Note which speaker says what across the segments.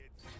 Speaker 1: kids.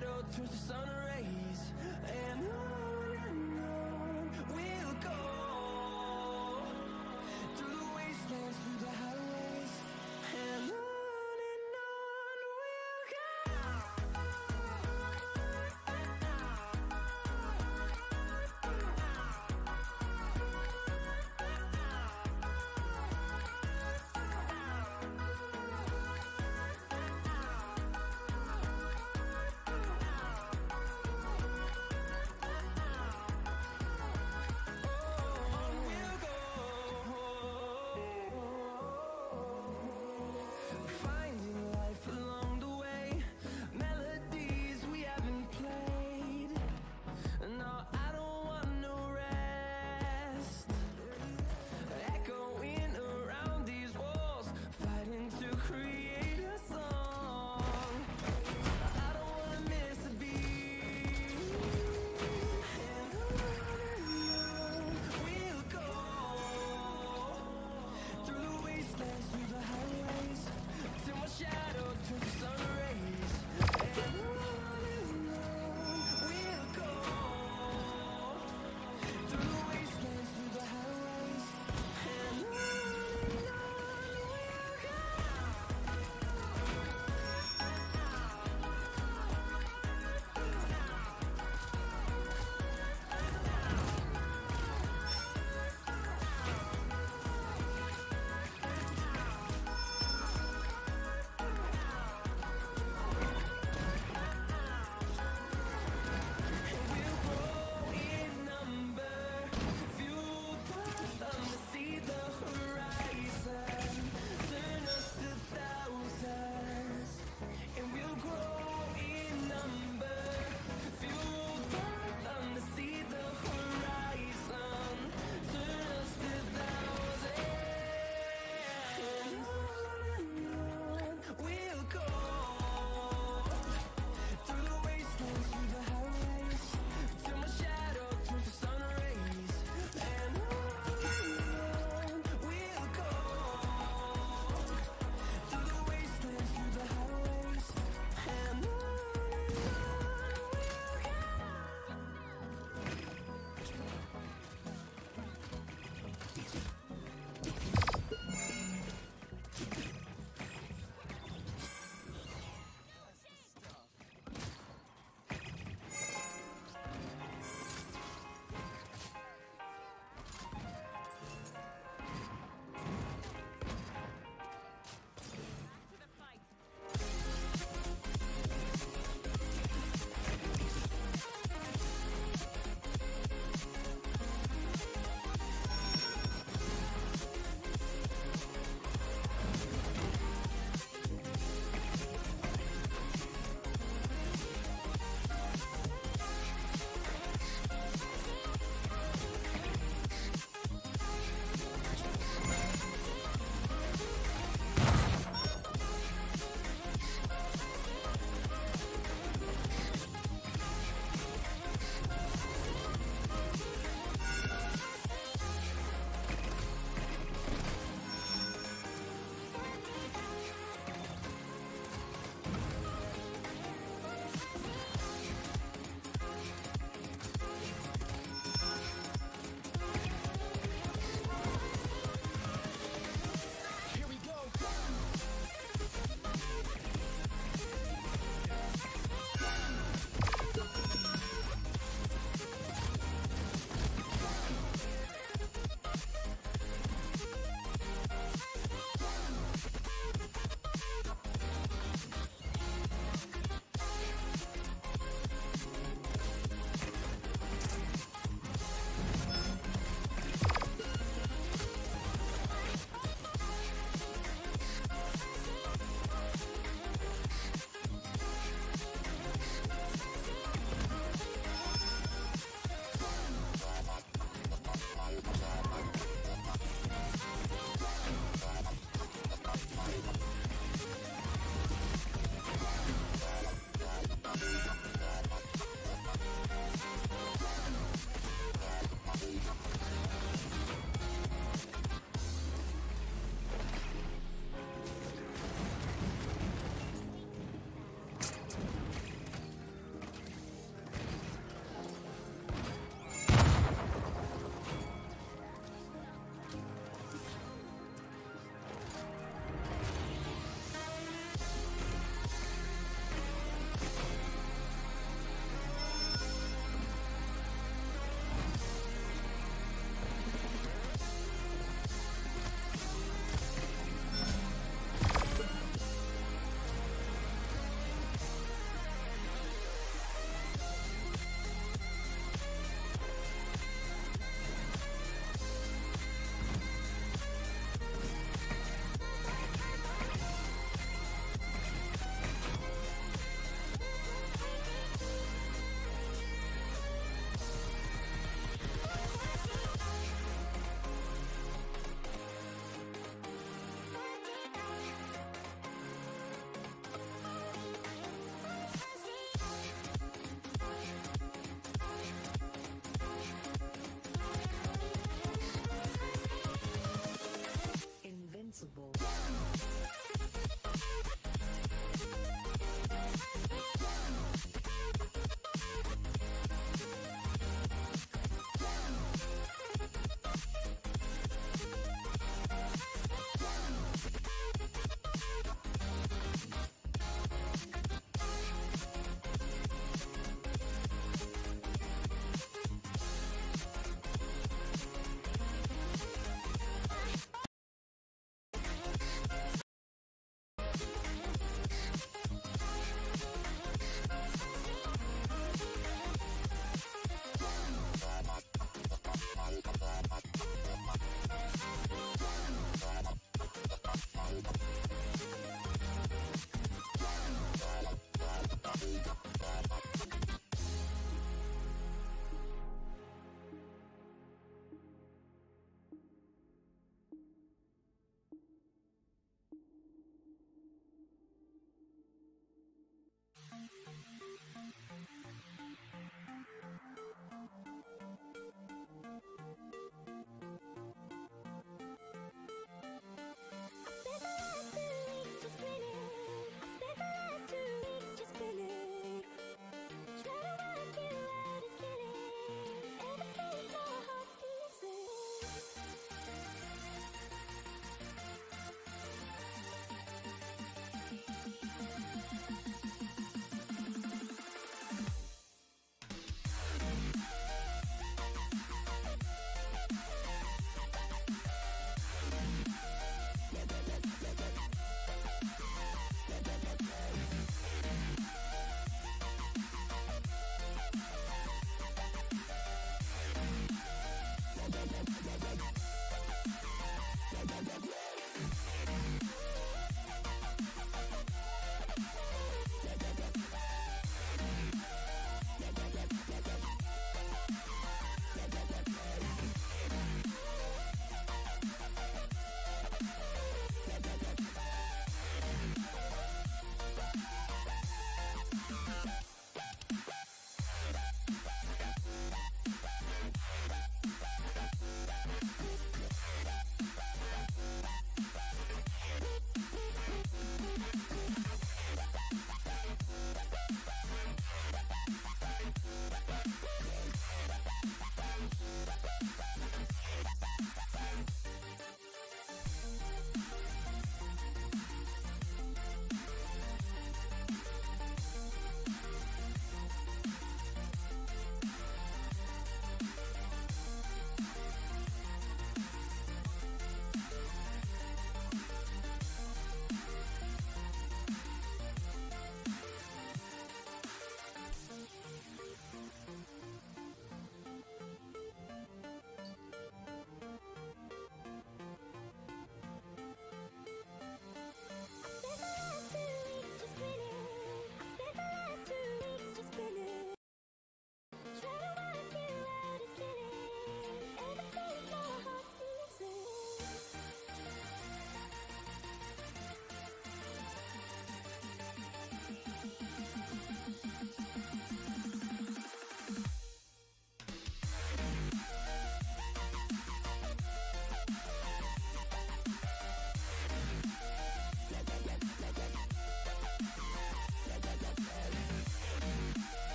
Speaker 1: through the sun around.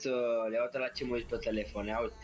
Speaker 1: dimineață,
Speaker 2: le iau de la ce mă pe telefon, Auzi.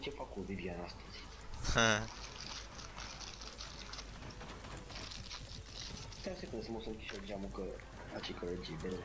Speaker 2: ce fac cu Vivian astăzi. Stai o secundă să mă să închid geamul că... Aci că e de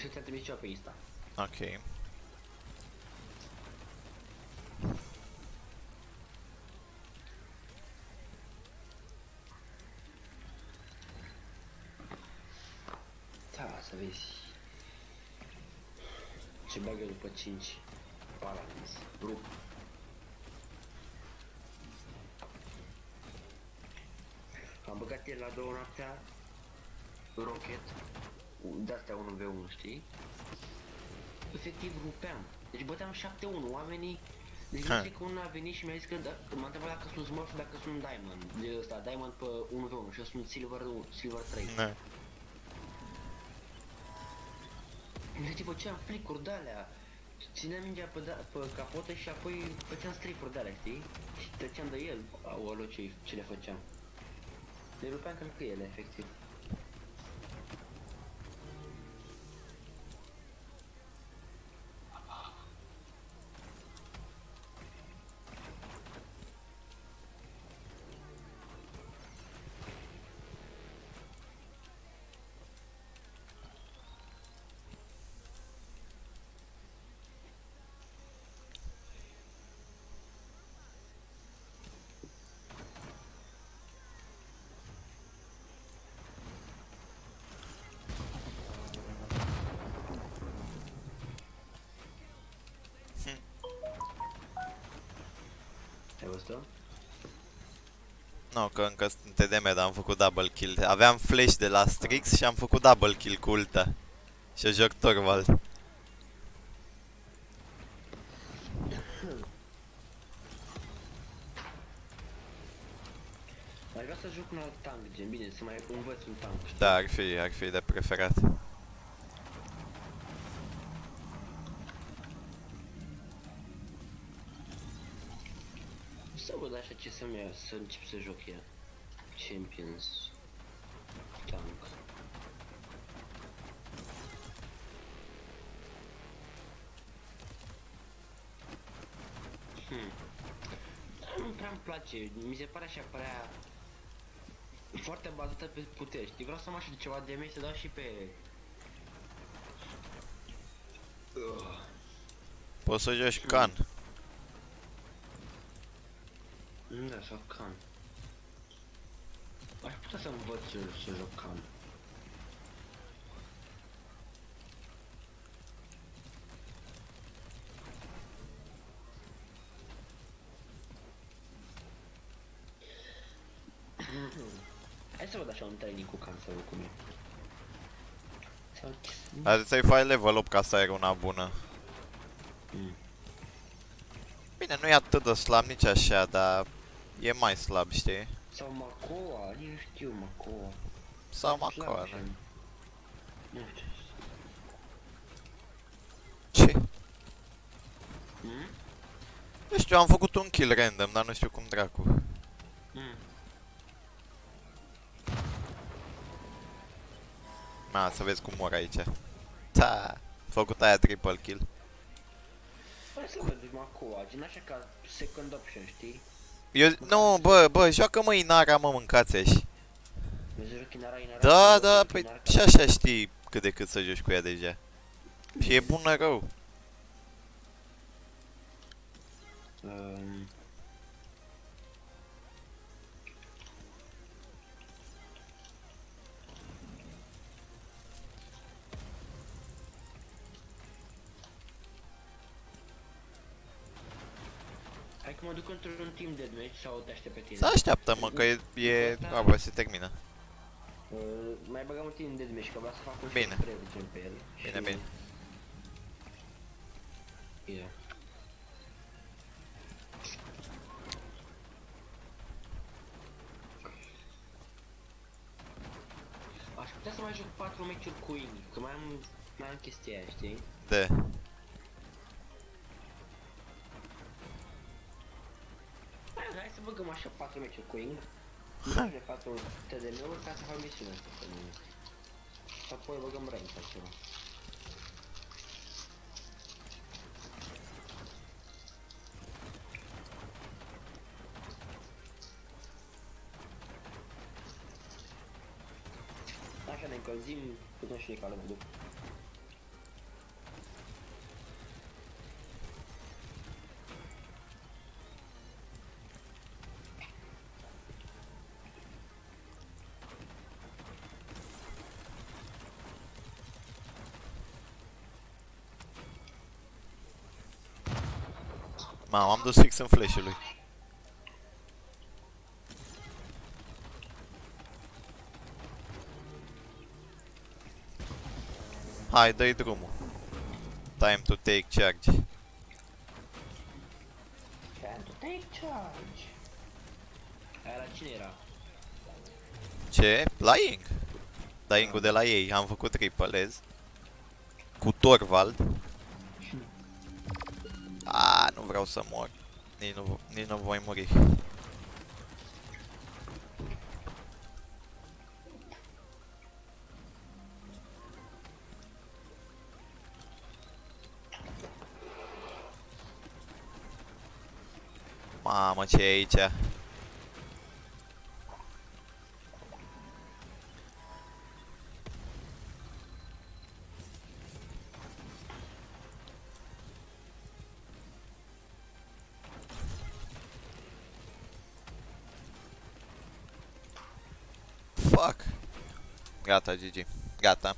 Speaker 2: ce ți-am trimis eu pe Insta.
Speaker 3: Ok.
Speaker 2: Da, să vezi. Ce bagă după 5. Paradis. Rup. Am băgat el la două noaptea Rocket de-astea 1v1, știi? Efectiv rupeam Deci băteam 7-1, oamenii deci
Speaker 4: Ha.
Speaker 2: nu zic că unul a venit și mi-a zis că da, m-a întrebat dacă sunt Smurf și dacă sunt Diamond De ăsta, Diamond pe 1v1 și eu sunt Silver, Silver 3
Speaker 4: Da.
Speaker 2: Deci făceam flicuri de-alea Țineam mingea pe, da, pe capotă și apoi făceam stripuri de-alea, știi? Și treceam de el, aoleu ce, ce le făceam Le rupeam cam cu ele, efectiv Ai văzut-o?
Speaker 4: Nu, că încă sunt TDM, dar am făcut double kill. Aveam flash de la Strix și am făcut double kill cu ulta. Și eu joc Torvald.
Speaker 2: Aș vrea să joc un alt tank, gen, bine, să mai învăț un tank, știi?
Speaker 4: Da, ar fi, ar fi de preferat.
Speaker 2: Să văd așa ce să-mi ia, să încep să joc ea Champions Tank Hmm. Dar nu prea îmi place, mi se pare așa prea foarte bazată pe puteri, știi? Vreau să mă așa de ceva de mei să dau și pe... Uh.
Speaker 4: Poți să joci Khan.
Speaker 2: Da, sau Khan. Aș putea să învăț să, să joc Khan. Hai să văd așa un training cu Khan să văd cum e. Sau...
Speaker 4: Hai să-i faci level up ca să ai una bună.
Speaker 2: Mm.
Speaker 4: Bine, nu e atât de slab nici așa, dar e mai slab, știi?
Speaker 2: Sau Macoa, nici nu știu Macoa.
Speaker 4: Sau
Speaker 2: Slab
Speaker 4: Macoa,
Speaker 2: așa.
Speaker 4: da.
Speaker 2: Nu știu.
Speaker 4: Ce?
Speaker 2: Mm?
Speaker 4: Nu știu, am făcut un kill random, dar nu știu cum dracu.
Speaker 2: Mm.
Speaker 4: Ma, să vezi cum mor aici. Ta, făcut aia triple kill.
Speaker 2: Hai să vedem Macoa, gen așa ca second option, știi?
Speaker 4: Eu, nu, bă, bă, joacă mă Inara, mă, mâncați și
Speaker 2: Vezi joc Inara, Inara,
Speaker 4: Da,
Speaker 2: joc
Speaker 4: da, păi
Speaker 2: Inara,
Speaker 4: și așa știi cât de cât să joci cu ea deja. Și e bună rău.
Speaker 2: Um, Hai că mă duc într-un team deathmatch sau te aștept pe tine.
Speaker 4: Să așteaptă, mă, că e, e aproape se termină.
Speaker 2: Uh, mai băgăm un team deathmatch, că vreau să fac un
Speaker 4: Bine.
Speaker 2: spray gen pe el.
Speaker 4: Bine,
Speaker 2: și-
Speaker 4: bine.
Speaker 2: Yeah. Aș putea să mai joc 4 meciuri cu Ini, că mai am, mai am chestia aia, știi?
Speaker 4: De.
Speaker 2: Să băgăm așa 4 meciuri cu Ini. De 4 TDM-uri ca să fac misiunea asta pe mine. Și apoi băgăm rank sau ceva. Așa ne încălzim, putem și noi ca lumea după.
Speaker 4: Mamă, am dus fix în flash-ul lui. Hai, dă-i drumul. Time to take charge.
Speaker 2: Time to take charge. Aia la era?
Speaker 4: Ce? Flying? Ing. Da, de la ei. Am făcut tripelez. Cu Torvald. A, nu vreau să mor. Nici nu, nici nu voi muri. Mamă, ce e aici? Gata, GG. Gata.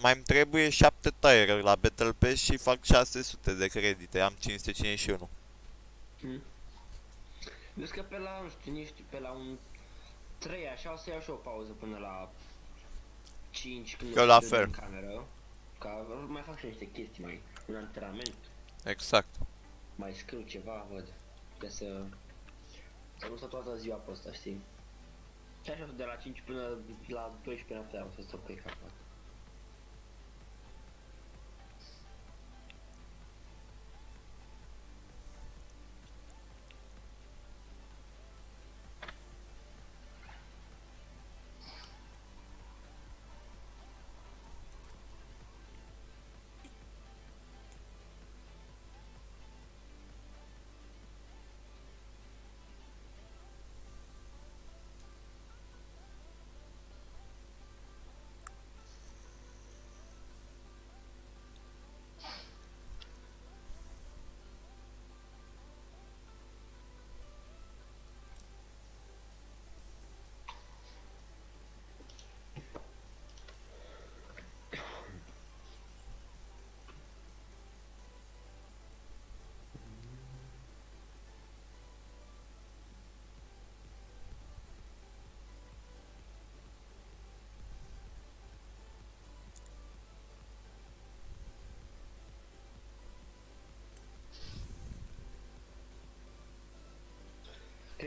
Speaker 4: Mai îmi trebuie 7 tire la Battle Pass și fac 600 de credite. Am 551.
Speaker 2: Mm. Vezi că pe la, nu știu, niște, pe la un 3 așa o să iau și o pauză până la 5 când
Speaker 4: Eu
Speaker 2: mă
Speaker 4: la
Speaker 2: duc
Speaker 4: fel.
Speaker 2: în cameră. Ca mai fac și niște chestii mai, un antrenament,
Speaker 4: Exact.
Speaker 2: mai scriu ceva, văd. Ca să, să nu stau toată ziua pe ăsta, știi? Și așa de la 5 până la 12 noaptea o să stau pe capăt.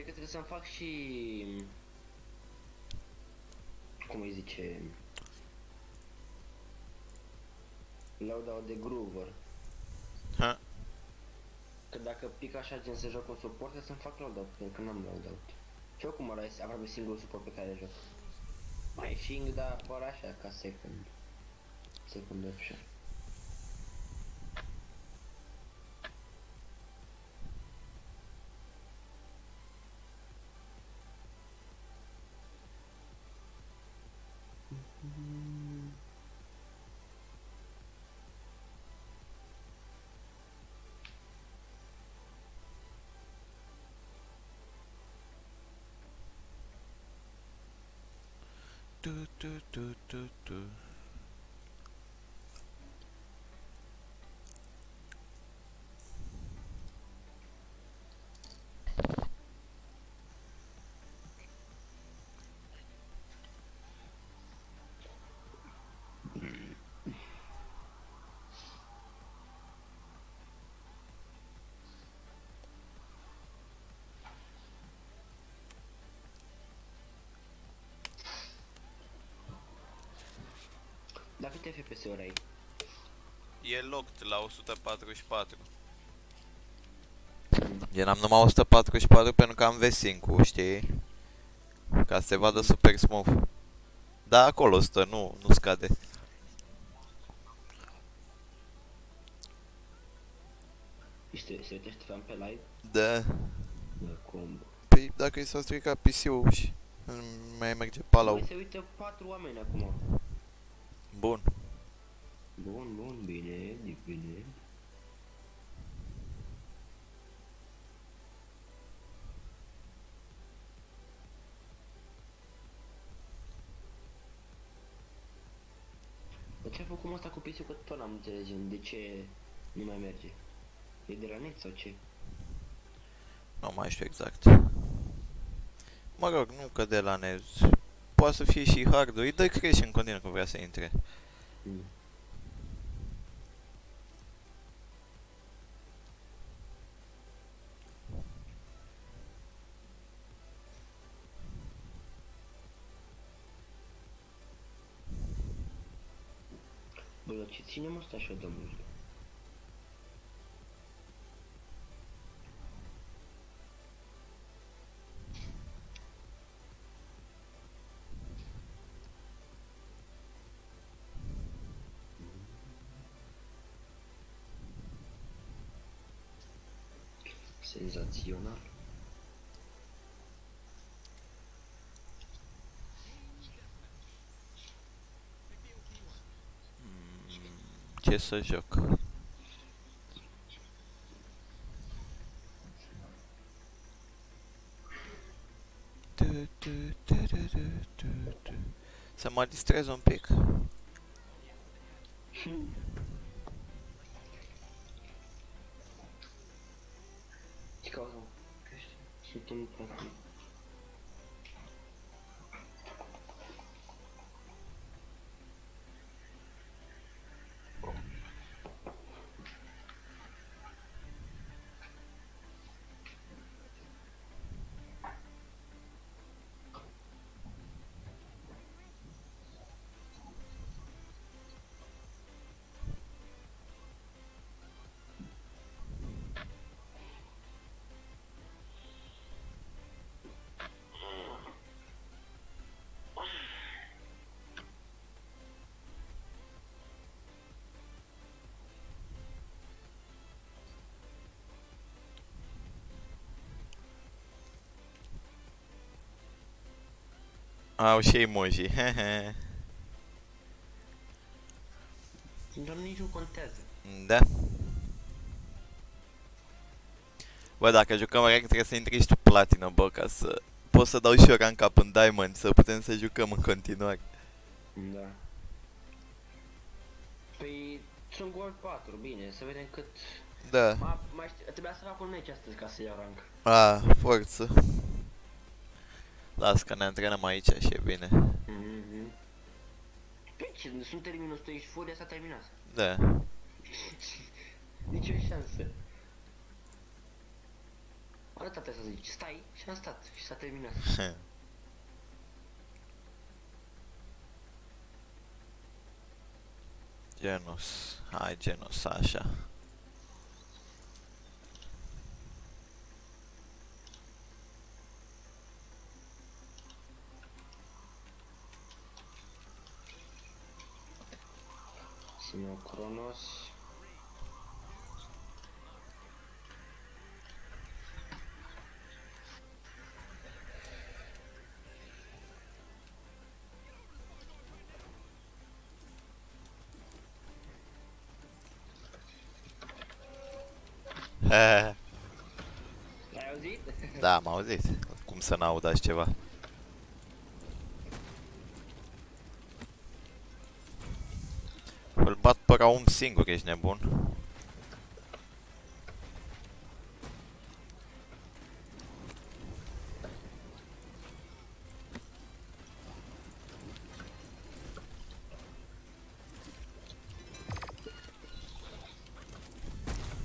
Speaker 2: Cred că trebuie să-mi fac și... Cum îi zice... Loadout de Groover.
Speaker 4: Ha.
Speaker 2: Că dacă pic așa gen să joc un suport, trebuie să-mi fac loadout, pentru că n-am loadout. Și oricum ăla este aproape singurul suport pe care joc. Mai Shing, dar apar așa, ca second. Second option.
Speaker 4: Mm-hmm. Do do do do
Speaker 2: do. Câte FPS-uri ai?
Speaker 4: E locked la 144. Gen am numai 144 pentru că am V5-ul, știi? Ca să se vadă super smooth. Da, acolo stă, nu, nu scade.
Speaker 2: Este, se uitește fan pe live?
Speaker 4: Da.
Speaker 2: Da, cum?
Speaker 4: Păi dacă i s-a stricat PC-ul și nu mai merge palau.
Speaker 2: Mai se uită patru oameni acum.
Speaker 4: Bun.
Speaker 2: Bun, bun, bine, bine. Dar ce-a făcut asta cu PC că tot n-am înțelegem, de ce nu mai merge? E de ranit sau ce?
Speaker 4: Nu mai știu exact. Mă rog, nu că de la nez, Poate să fie și hardware. Îi dă crește în continuu că vrea să intre.
Speaker 2: Mm. Bă, dar ce ținem asta așa de mult? Senzațional.
Speaker 4: Ce să joc? Tu, tu, tu, tu, tu, tu, tu. Să mă distrez un pic.
Speaker 2: Sunt un
Speaker 4: Au și emoji. hehe.
Speaker 2: Dar nici nu contează.
Speaker 4: da. Bă, dacă jucăm rank trebuie să intri și tu platină, bă, ca să pot să dau și eu rank up în diamond, să putem să jucăm în continuare.
Speaker 2: Da. Păi sunt gol 4, bine, să vedem cât...
Speaker 4: Da.
Speaker 2: Ma, mai știu, trebuia să fac un match astăzi ca să iau rank.
Speaker 4: A, forță. Las că ne antrenăm aici și e bine.
Speaker 2: Mhm. Păi ce, sunt terminul 100, ești furia s-a terminat.
Speaker 4: Da.
Speaker 2: Nici o șansă. Atâta trebuie să zici, stai și am stat și s-a terminat.
Speaker 4: Genus. Hai, genus, așa.
Speaker 2: Să-mi iau Cronos. Ai auzit?
Speaker 4: Da, am auzit. Cum să n-aud așa ceva? Îl bat pe Raum singur, ești nebun.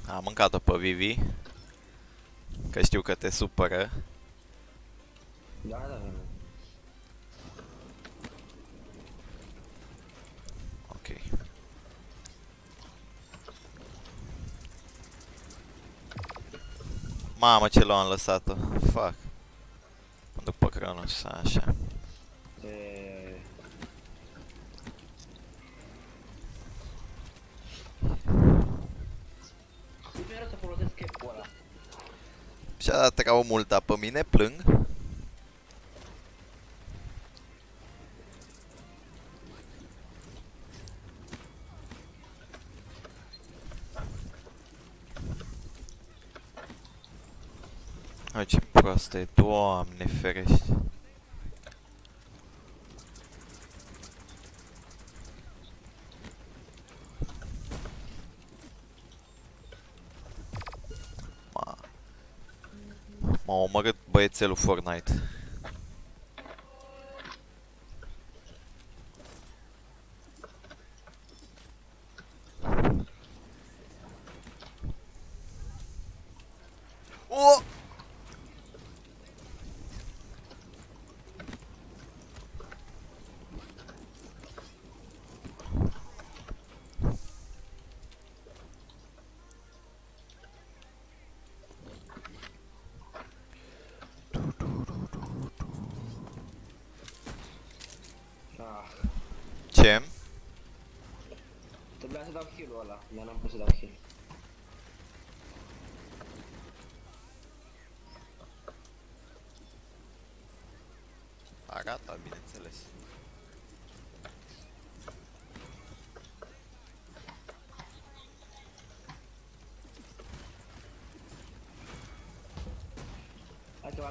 Speaker 4: Am mâncat-o pe Vivi. Că știu că te supără.
Speaker 2: Da, da, da.
Speaker 4: Ok. Mamă, ce l-am lăsat-o. Fuck. Mă duc pe Cronos, așa.
Speaker 2: E... Nu mi să folosesc cap-ul ăla.
Speaker 4: Și-a dat ca o multa pe mine, plâng. asta e, doamne ferești. M-a omorât băiețelul Fortnite.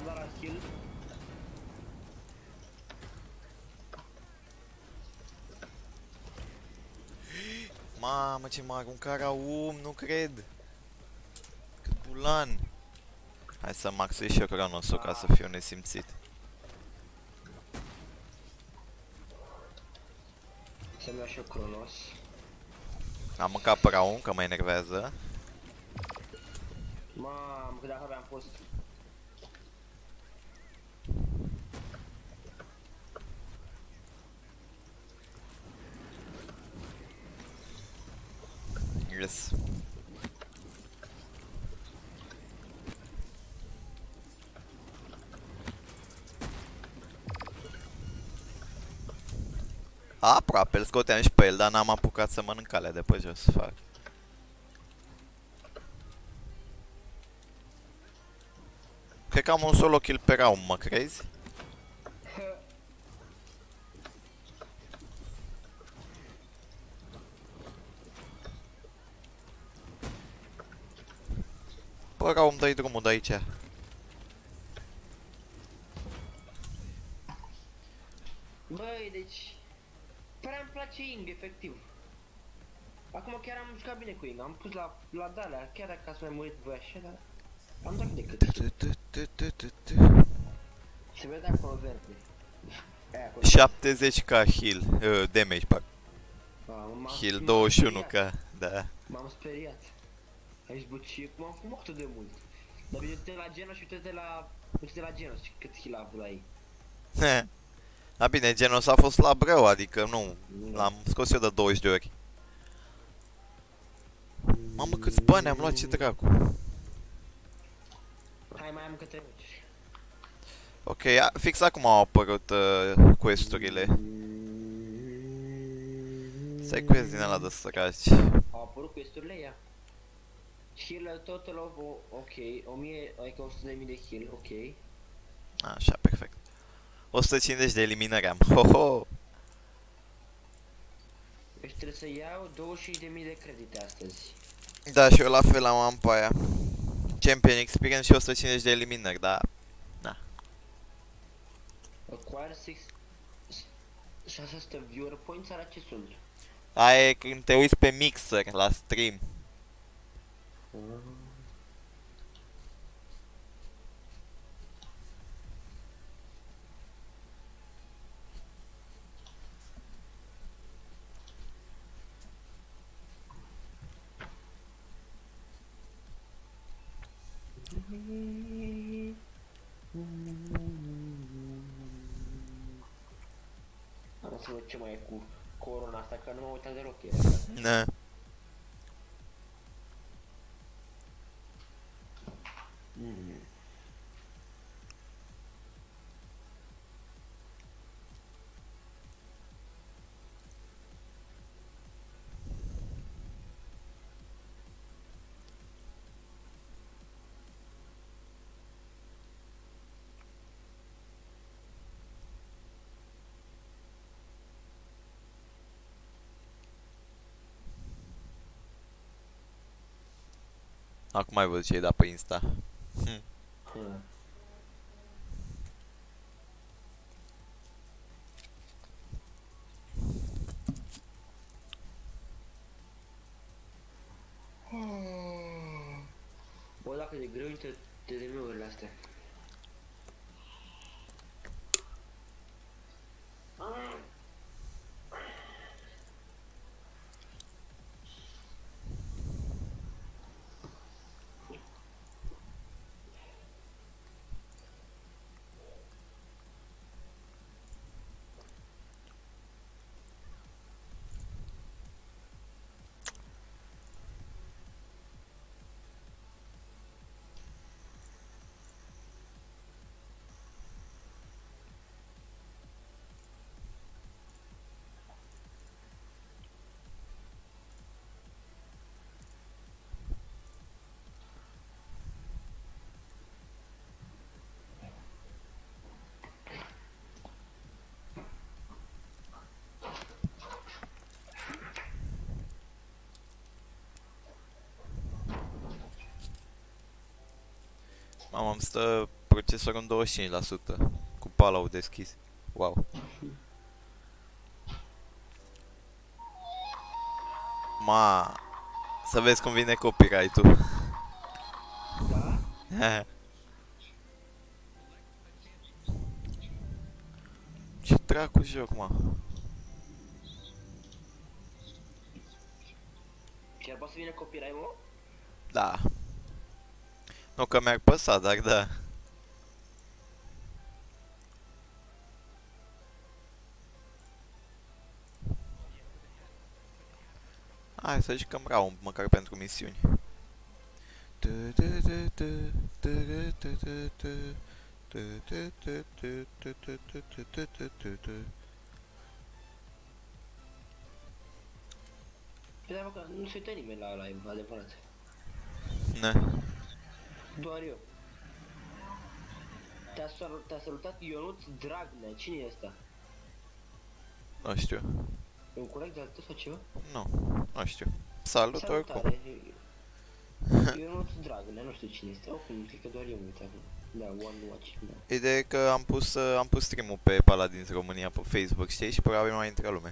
Speaker 2: Că dat la heal.
Speaker 4: Mamă, ce m-a aruncat Raum, nu cred. Cât bulan. Hai să maxez și eu cronosul ca să fiu nesimțit.
Speaker 2: Să-mi iau și eu Cronos.
Speaker 4: Am mâncat Raum, că mă enervează.
Speaker 2: Mamă, cât de aproape am fost.
Speaker 4: Aproape, îl scoteam și pe el, dar n-am apucat să mănânc alea de pe jos, fac. Cred că am un solo kill pe round, mă crezi? Bă, round, dai drumul de aici.
Speaker 2: Băi, deci... Părea îmi place Ing, efectiv. Acum chiar am jucat bine cu Ing, am pus la, la dalea, chiar dacă ați mai murit voi așa, dar... Am dat de cât. Se vede acolo verde. Aia acolo.
Speaker 4: 70 ca heal, uh, damage, pac.
Speaker 2: Mamă, m-am-
Speaker 4: Heal
Speaker 2: m-am
Speaker 4: 21
Speaker 2: speriat.
Speaker 4: ca, da.
Speaker 2: M-am speriat. Ai zis, ce cum am fumat atât de mult. Dar uite-te la Genos și uite-te la... Uite-te la Genos, și cât heal a avut la ei.
Speaker 4: Da bine, genul ăsta a fost la brău, adică nu, l-am scos eu de 20 de ori. Mamă, câți bani am luat, ce dracu.
Speaker 2: Hai, mai am câte uci.
Speaker 4: Ok, a, fix acum au apărut uh, quest-urile. Stai quest din ăla de săraci.
Speaker 2: Au apărut questurile ea. Heal total of, o- ok, 1000, adică 100.000 de heal, ok.
Speaker 4: Așa, perfect. 150 de eliminări am. Ho-ho!
Speaker 2: Deci trebuie să iau 25.000 de credite astăzi.
Speaker 4: Da, și eu la fel am, am pe aia. Champion experience și 150 de eliminări, da.
Speaker 2: Acquire 6... 600 viewer points, ala ce sunt?
Speaker 4: Aia e când te uiți pe mixer la stream.
Speaker 2: Am să văd ce mai e cu corona asta, că nu m-am uitat deloc e.
Speaker 4: Da.
Speaker 2: Mm.
Speaker 4: Acum ai văzut ce ai dat pe Insta. Hm.
Speaker 2: Hmm. Bă, dacă e greu, te, te demiurile astea.
Speaker 4: Mamă, îmi stă procesorul în 25% cu palaul deschis. Wow. Ma, să vezi cum vine copyright-ul.
Speaker 2: Da?
Speaker 4: Ce dracu joc, mă?
Speaker 2: Chiar poate să vină copyright, mă?
Speaker 4: Da. Nu că mi-ar păsa, dar da. Hai să jucăm round, măcar pentru misiuni.
Speaker 2: Păi da, mă, că nu se uită nimeni la live, adevărat.
Speaker 4: Ne.
Speaker 2: Doar eu. Te-a, sal- te-a salutat Ionuț Dragnea. Cine e ăsta?
Speaker 4: Nu știu.
Speaker 2: E un coleg de altă sau ceva?
Speaker 4: Nu, nu știu. Salut oricum.
Speaker 2: Salutare. Ionuț Dragnea, nu știu cine este. Oricum, cred că doar eu mă uit acum. Da, One Watch. Da.
Speaker 4: Ideea e că am pus, uh, am pus stream-ul pe Paladins România pe Facebook, știi? Și probabil mai intră lume.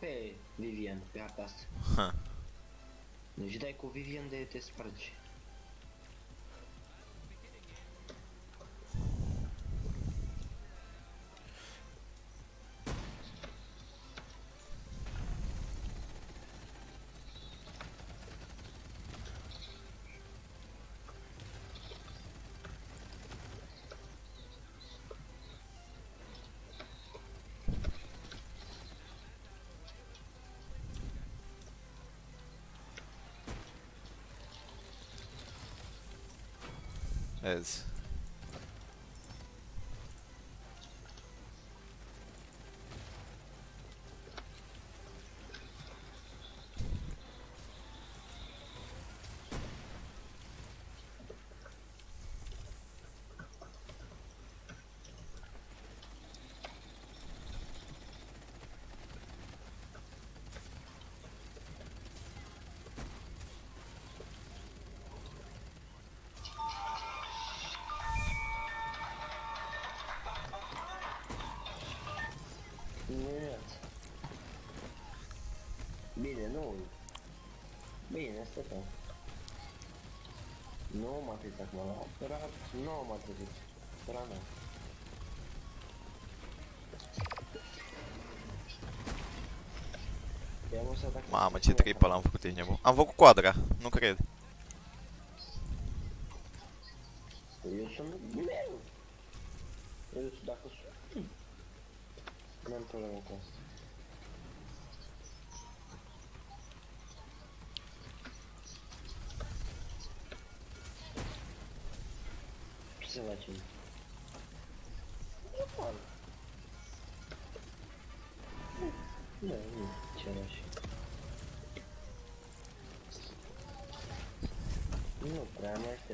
Speaker 2: Harta asta e OP, Vivian, pe harta asta.
Speaker 4: Ha.
Speaker 2: Deci dai cu Vivian de te spargi.
Speaker 4: Vezi.
Speaker 2: Minunat. Bine, nu. Bine, da. Nu m-a trezit acum, la operat, nu m-a trezit. Atac.
Speaker 4: Mamă, ce triple am făcut, ești nebun. Am făcut quadra, nu cred.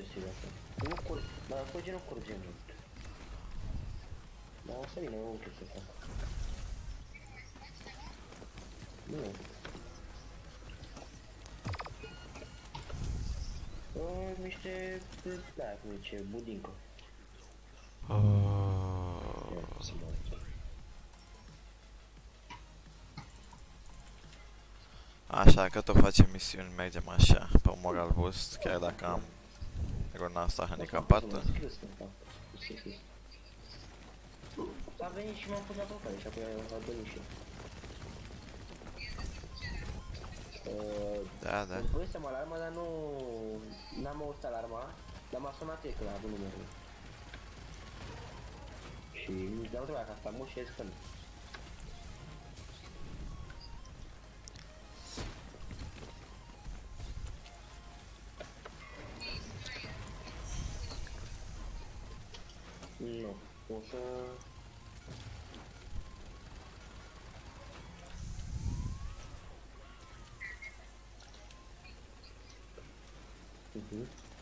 Speaker 2: Este și de asta. Nu cur... Dar apoi nu curge mult. Dar o să vină, nu știu ce să fac. Nu. O, niște... Da, cum zice, budincă. Ia, să mă uit.
Speaker 4: Așa că tot facem misiuni, mergem așa, pe un moral boost, chiar dacă am runa asta handicapată.
Speaker 2: A venit și m-am pus la păcare și apoi am venit și eu. Uh,
Speaker 4: Da, da.
Speaker 2: Îmi punesem alarma, dar nu... N-am auzit alarma, dar m-a sunat el când a avut numărul. Și îmi dau întrebarea că asta mult și când. Nu, o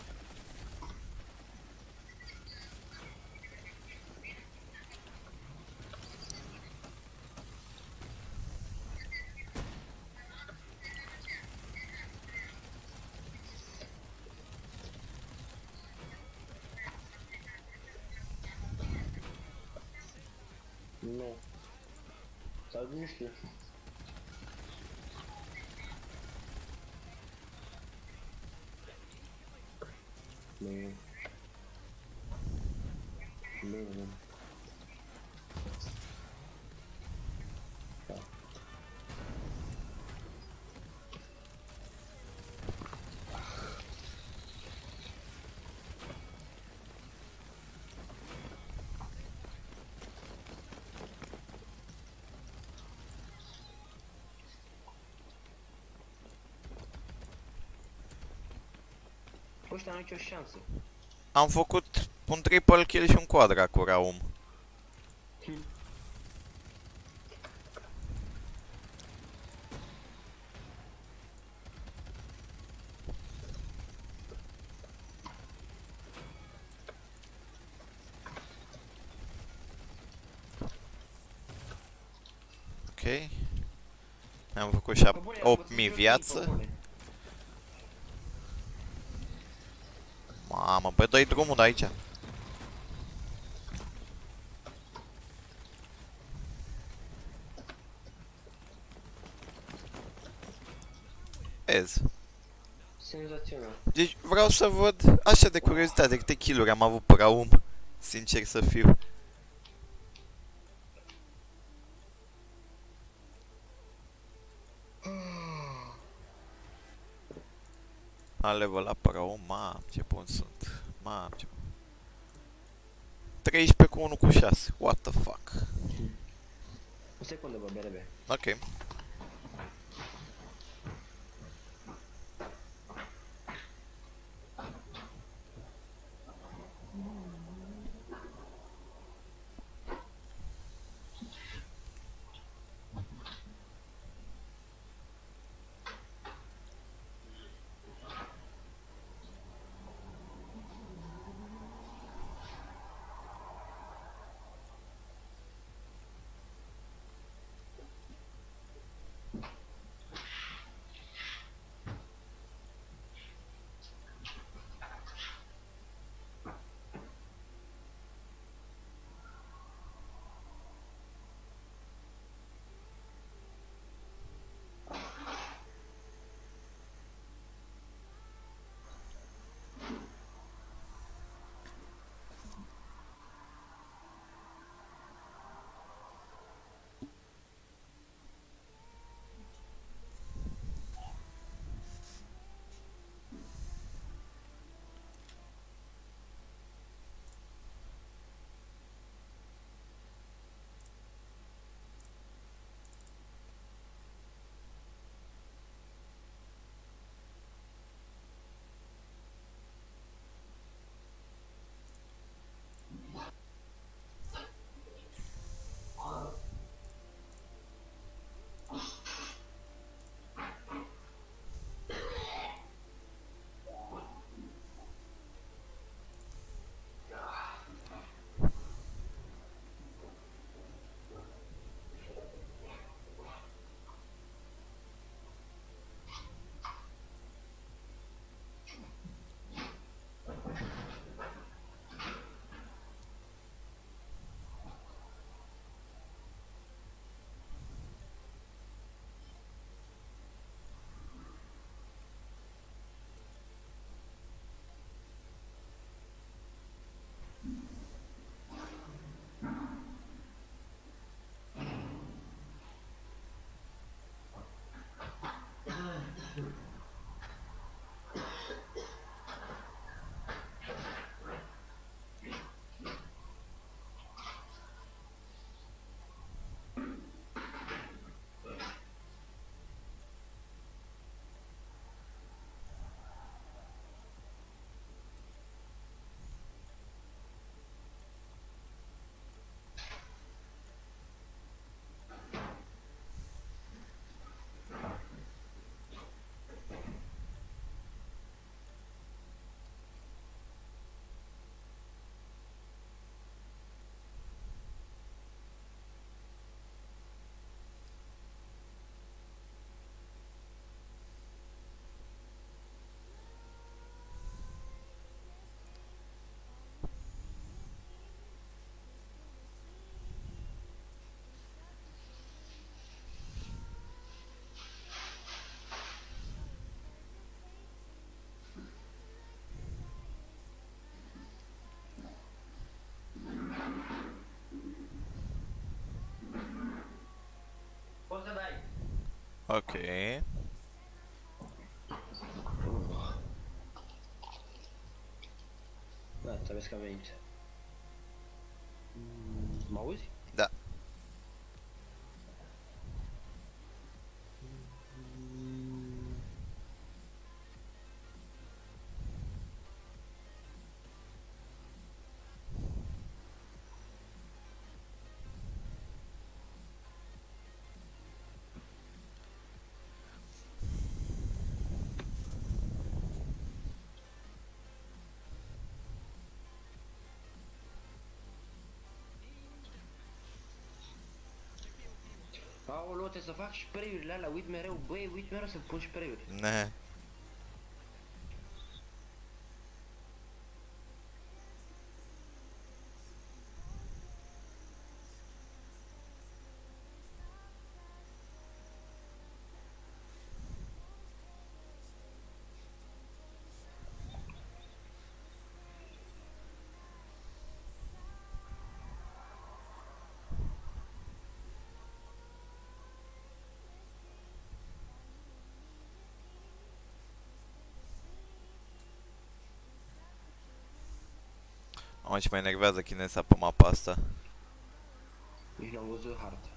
Speaker 2: să... Mhm. Nu. Ăștia n-au nicio șansă.
Speaker 4: Am făcut un triple kill și un quadra cu Raum. Ok. Am făcut
Speaker 2: Că bune, am
Speaker 4: 8000
Speaker 2: văzut
Speaker 4: viață. Aici. Vezi.
Speaker 2: Senzațional.
Speaker 4: Deci vreau să văd așa de curiozitate câte kill am avut pe Raum. Sincer să fiu. A level up Raum, mam, ce bun sunt. Mam, ce bun. 13 cu 1 cu 6. What the fuck?
Speaker 2: O secundă, bă, BRB.
Speaker 4: Ok. Yeah. Ok.
Speaker 2: Ah, tá basicamente. Mouse? A venit. Mm, Mă auzi?
Speaker 4: Da.
Speaker 2: Aoleu, trebuie să fac spray-urile alea, uit mereu, băi, uit mereu să pun spray-uri.
Speaker 4: Ne. Mamă, ce mă enervează chinesa pe mapa asta.
Speaker 2: Nici n-am văzut harta.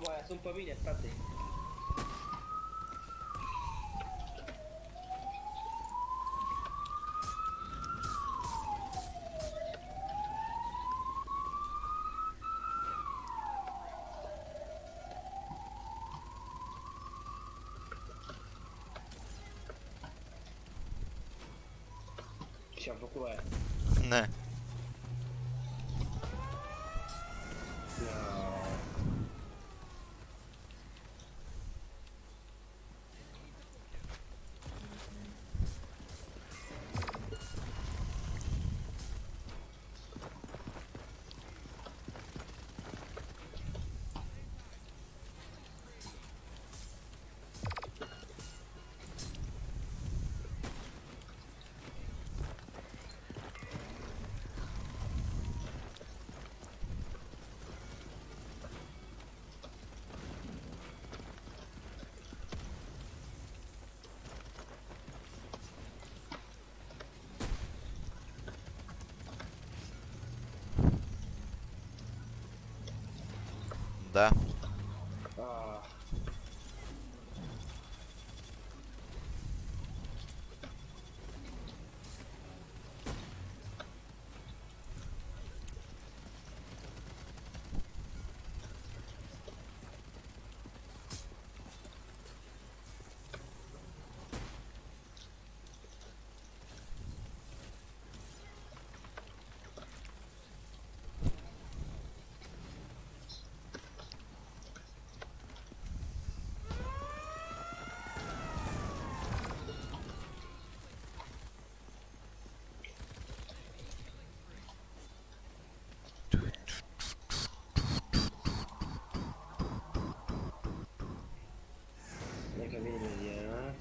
Speaker 2: A, bă, aia sunt pe mine, frate. Și Да.
Speaker 4: А,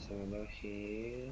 Speaker 4: passando
Speaker 2: aqui.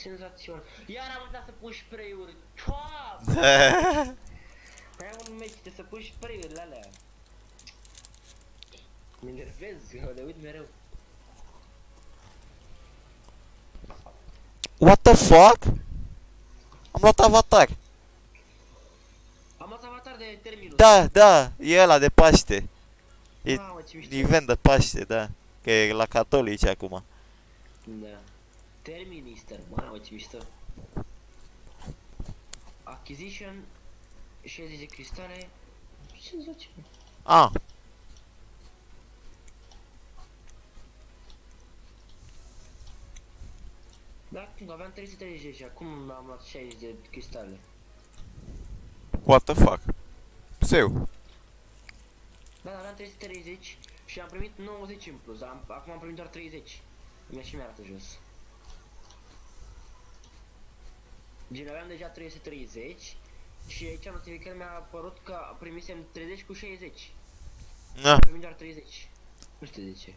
Speaker 2: Senzațional. Iar am uitat să pun spray-uri. Toap! Păi un meci de să pun spray-urile alea. Mă enervez, că le uit mereu.
Speaker 4: What the fuck? Am luat avatar.
Speaker 2: Am luat avatar de terminul.
Speaker 4: Da, da, e ăla de Paște. E
Speaker 2: Mamă, ce mișto.
Speaker 4: event de Paște, da. Că e la catolici acum.
Speaker 2: Da. Terminister, mamă, ce mișto. Acquisition, 60 de cristale. Senzațional.
Speaker 4: A,
Speaker 2: Da, cum aveam 330 și acum am luat 60 de cristale.
Speaker 4: what the fuck? Seu.
Speaker 2: Da, aveam 330 și am primit 90 în plus, am, acum am primit doar 30. Mi-a și mi-arată jos. Gen, aveam deja 330 și aici în notificare mi-a apărut că primisem 30 cu 60.
Speaker 4: Na,
Speaker 2: Am primit doar 30. Nu știu de ce.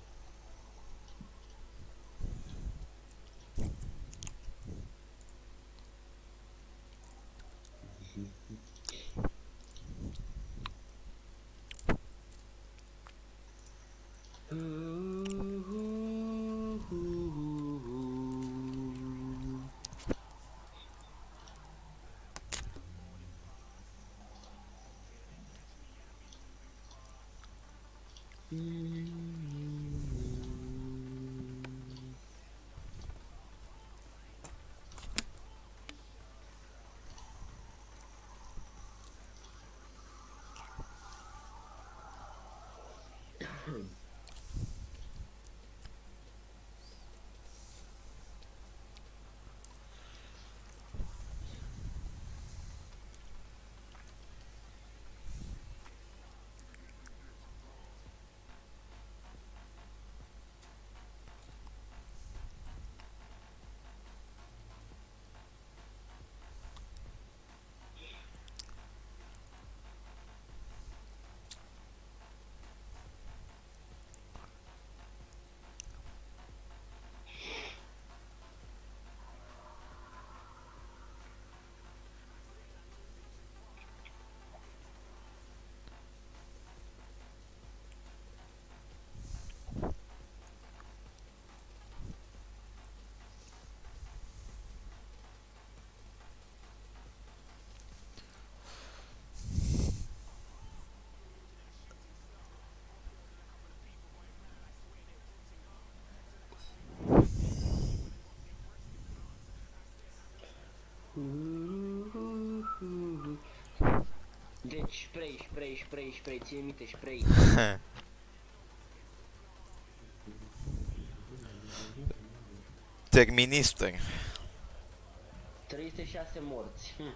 Speaker 2: Hmm. Deci, spray, spray, spray, spray, ține minte, spray.
Speaker 4: Terminister.
Speaker 2: 306 morți. Hm.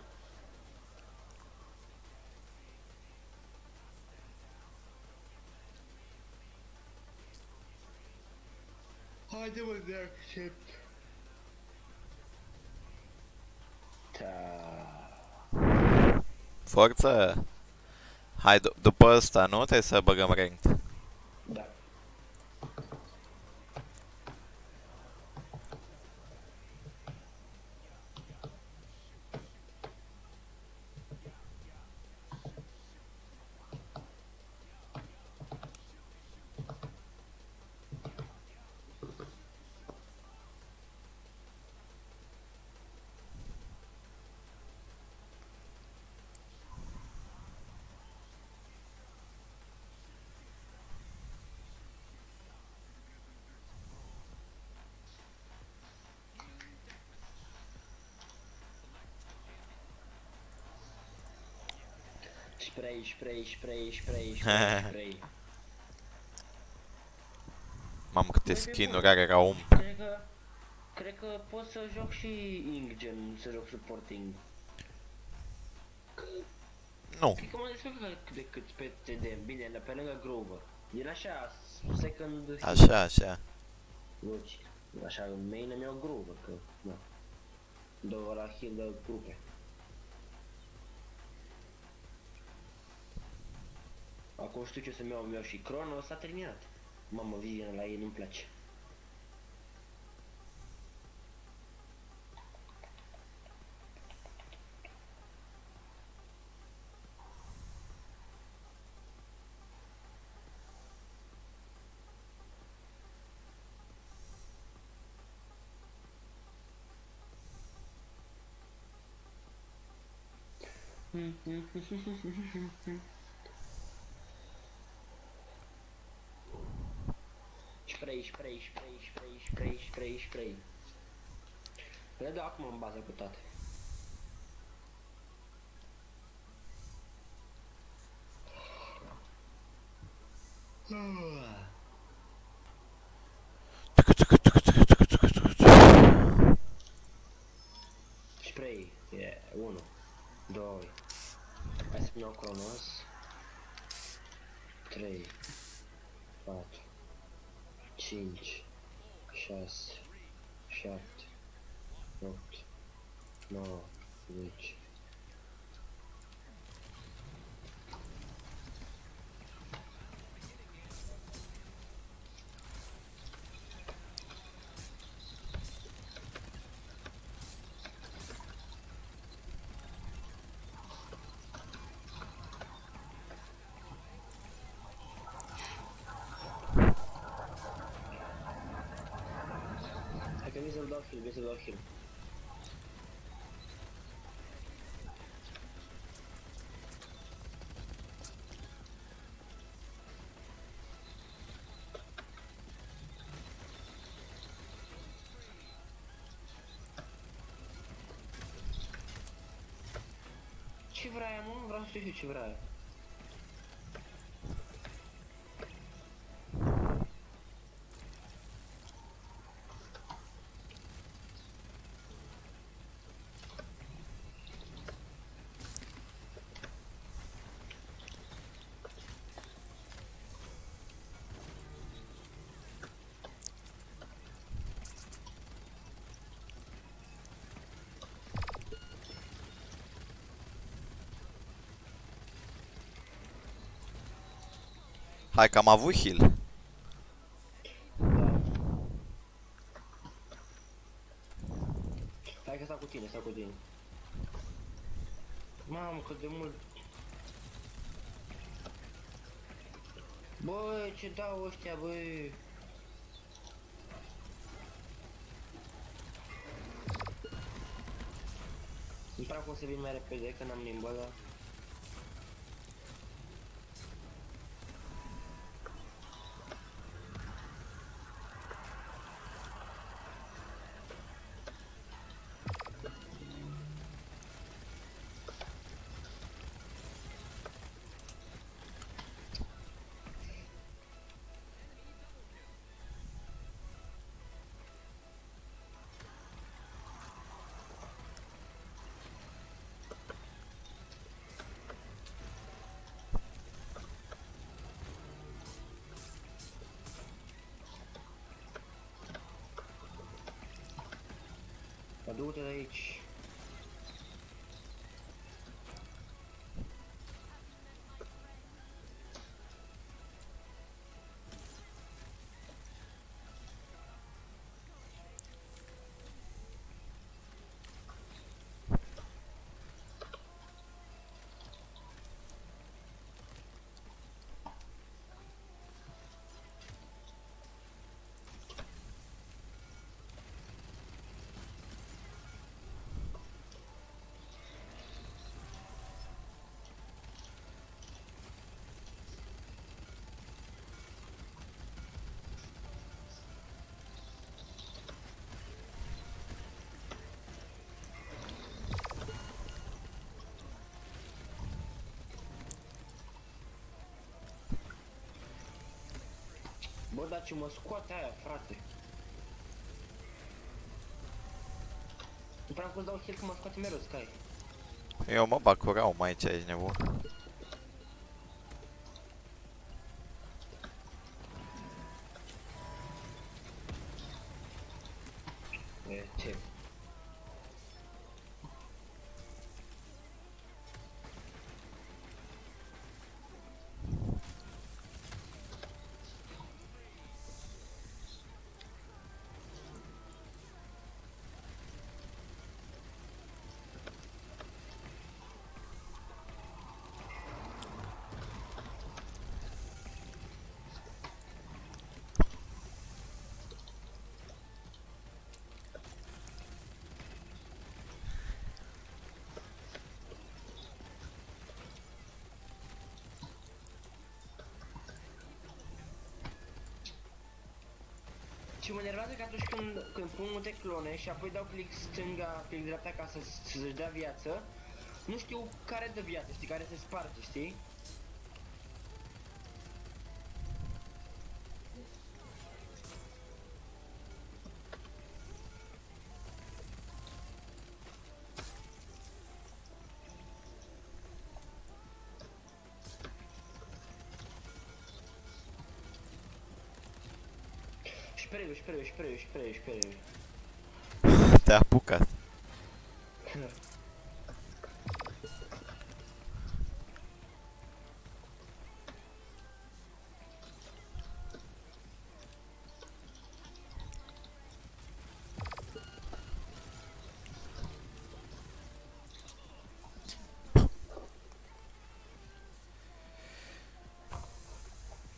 Speaker 2: Haide mă de accept. Da.
Speaker 4: Forță. Hai, d- după ăsta, nu? Trebuie să băgăm ranked.
Speaker 2: Spray, spray, spray, spray, spray, spray.
Speaker 4: Mamă câte
Speaker 2: Băi, pe
Speaker 4: skin-uri
Speaker 2: bune.
Speaker 4: are Raum.
Speaker 2: Cred că... Cred că pot să joc și Ink, gen, să joc supporting.
Speaker 4: Nu.
Speaker 2: Cred că mă descurc decât pe TD. Bine, la pe lângă Grover. El așa, second...
Speaker 4: Așa, așa.
Speaker 2: Deci, așa, în main îmi iau Grover, că, da. Două la heal de grupe. Acum știu ce să-mi iau, îmi iau și Chrono, s-a terminat. Mamă, Vivian la ei nu-mi place. Spray, spray, spray, spray, spray, spray, spray. Le dau acum în bază cu toate. Spray, e 1, 2, hai să-mi iau Cronos, 3, 4, 5, 6, 7, 8, 9, 10. Hai că vin să-l dau heal, vin să-l dau heal.
Speaker 4: Hai că am avut heal.
Speaker 2: Da. Hai că stau cu tine, stau cu tine. Mamă, cât de mult... Bă, ce dau ăștia, bă? Îmi plac o să vin mai repede, că n-am limba, dar... Dar du-te de Bă, dar ce mă scoate aia, frate. Nu prea cum dau heal că mă scoate mereu Sky.
Speaker 4: Eu mă bag cu Raum aici, ești nebun.
Speaker 2: Ce mă enervează că atunci când, când pun multe clone și apoi dau click stânga, click dreapta ca să, să-și dea viață, nu știu care dă viață, știi, care se sparge, știi? esperei, esperei, esperei, esperei.
Speaker 4: tá apucado.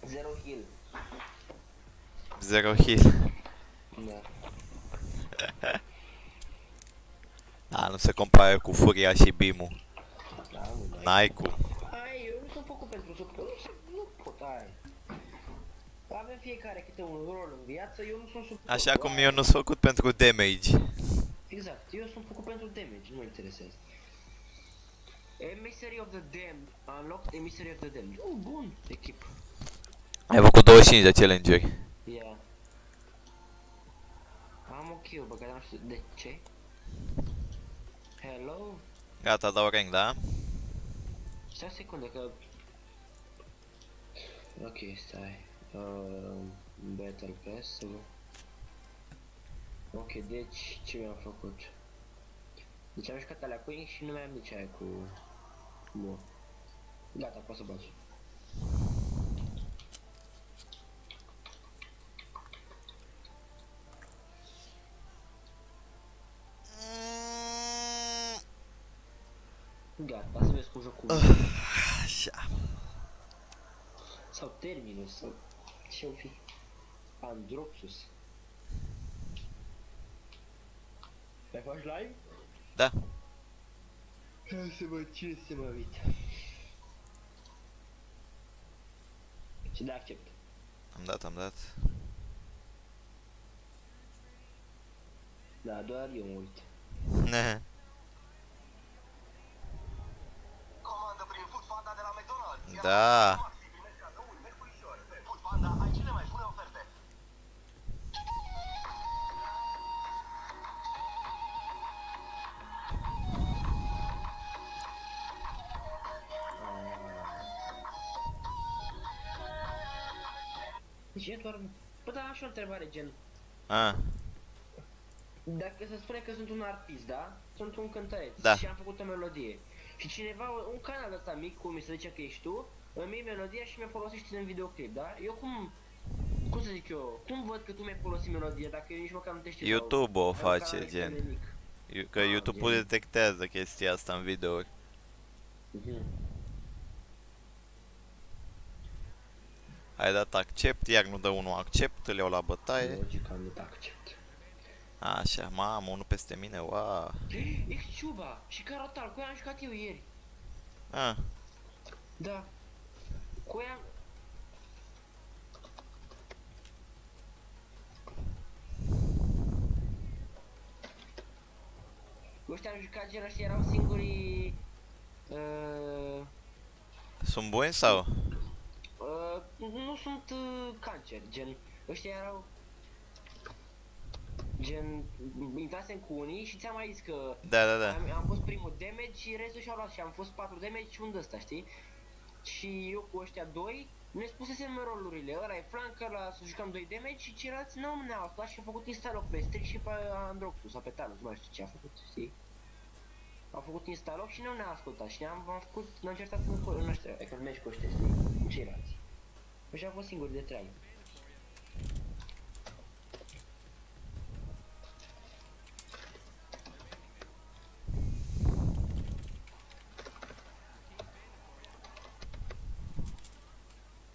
Speaker 2: Zero heal
Speaker 4: Zero heal
Speaker 2: Da,
Speaker 4: nu se compare cu Furia și Bimu.
Speaker 2: Da, nu, da.
Speaker 4: N-ai cum.
Speaker 2: Ai, eu sunt făcut pentru suport, nu, sunt- nu pot, ai. Avem fiecare câte un rol în viață, eu nu sunt suport.
Speaker 4: Așa cum eu nu sunt făcut pentru damage.
Speaker 2: Exact, eu sunt făcut pentru damage, nu mă interesează. Emissary of the Damned, unlocked Emissary of the Damned. Oh, bun, echipă.
Speaker 4: Ai făcut 25 de challenge-uri.
Speaker 2: Ia. Am o kill, bă, că n-am știut de ce. Hello?
Speaker 4: Gata, dau rank, da?
Speaker 2: Stai o secundă că... Ok, stai. Uh, Battle Pass să vă... Ok, deci ce mi-am făcut? Deci am jucat alea cu ei și nu mai am nici aia cu... Bun. Gata, pot să bagi. Gata, să vezi cum joc cu
Speaker 4: Așa.
Speaker 2: Sau Terminus, sau ce-o fi? Androxus. Mai faci live?
Speaker 4: Da.
Speaker 2: Hai să văd cine se mă uită. Și da, accept.
Speaker 4: Am dat, am dat.
Speaker 2: Da, doar eu mă uit.
Speaker 4: Ne.
Speaker 3: Comandă prin Foodpanda de la McDonald's. Iar
Speaker 4: Da.
Speaker 2: Deci e doar... Bă, dar așa o întrebare, gen...
Speaker 4: A,
Speaker 2: Dacă se spune că sunt un artist, da? Sunt un cântăreț
Speaker 4: Da.
Speaker 2: și am făcut o melodie. Și cineva, un canal ăsta mic, cum mi se zice că ești tu, îmi iei melodia și mi-a folosește în videoclip, da? Eu cum... Cum să zic eu? Cum văd că tu mi-ai folosit melodia dacă eu nici măcar nu te știu?
Speaker 4: YouTube o
Speaker 2: Sau- sau un
Speaker 4: face,
Speaker 2: canal extrem
Speaker 4: gen.
Speaker 2: de mic.
Speaker 4: Eu- Că
Speaker 2: Ah,
Speaker 4: YouTube-ul
Speaker 2: gen.
Speaker 4: detectează chestia asta în videouri.
Speaker 2: Mhm.
Speaker 4: Ai dat accept, iar nu dă unul accept, îl iau la bătaie.
Speaker 2: Logic, am dat accept.
Speaker 4: Așa, mamă, unul peste mine, wow.
Speaker 2: Ex Ciuba și Carotal, cu ea am jucat eu ieri.
Speaker 4: Ah,
Speaker 2: Da. Cu ea... Ăștia am jucat gen ăștia erau singurii... Uh,
Speaker 4: sunt buni sau?
Speaker 2: Uh, nu sunt uh, cancer, gen... ăștia erau... Gen, intrasem cu unii și ți-am mai zis că
Speaker 4: Da, da, da.
Speaker 2: am, am fost primul damage și restul și-au luat și am fost 4 damage și un ăsta, știi? Și eu cu ăștia doi ne spusesem rolurile, ăla e flank, ăla să jucăm 2 damage și ceilalți nu ne-au ascultat și au făcut install pe Strict și pe Androxul sau pe Thanos, nu mai știu ce a făcut, știi? Au făcut install și nu ne-a ascultat și ne-am am făcut, ne-am certat în, cu- în ăștia, adică în meci cu ăștia, știi? Cu ceilalți. Și am fost singuri de trai.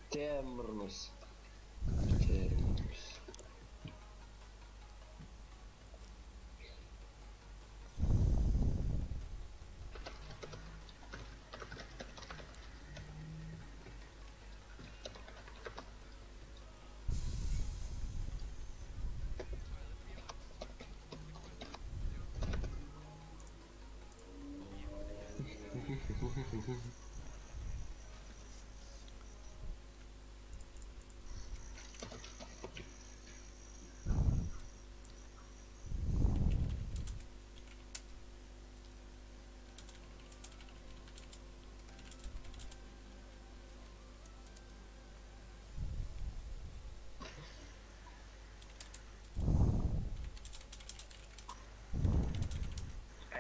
Speaker 2: Temrnus.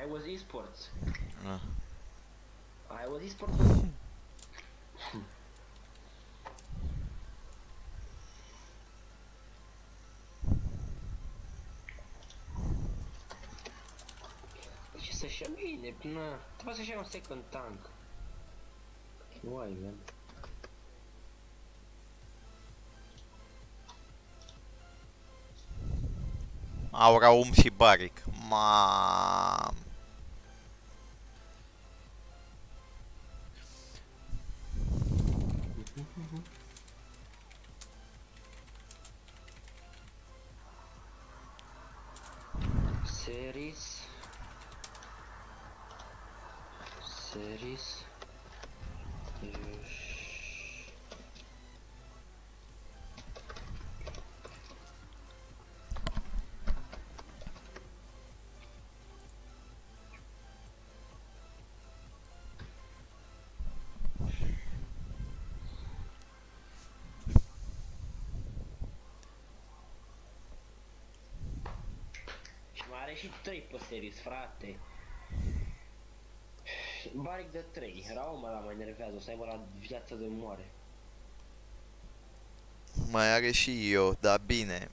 Speaker 2: I was esports.
Speaker 4: Ah.
Speaker 2: I was esports. Ce să-și ia bine, na. Trebuie să-și ia un second tank. Nu ai, man.
Speaker 4: Aura um și baric. Mam.
Speaker 2: Series. Już. Și mai are și 3 pe series, frate. Baric de 3, Rauma la mă enervează, o să aibă la viață de moare.
Speaker 4: Mai are și eu, dar bine.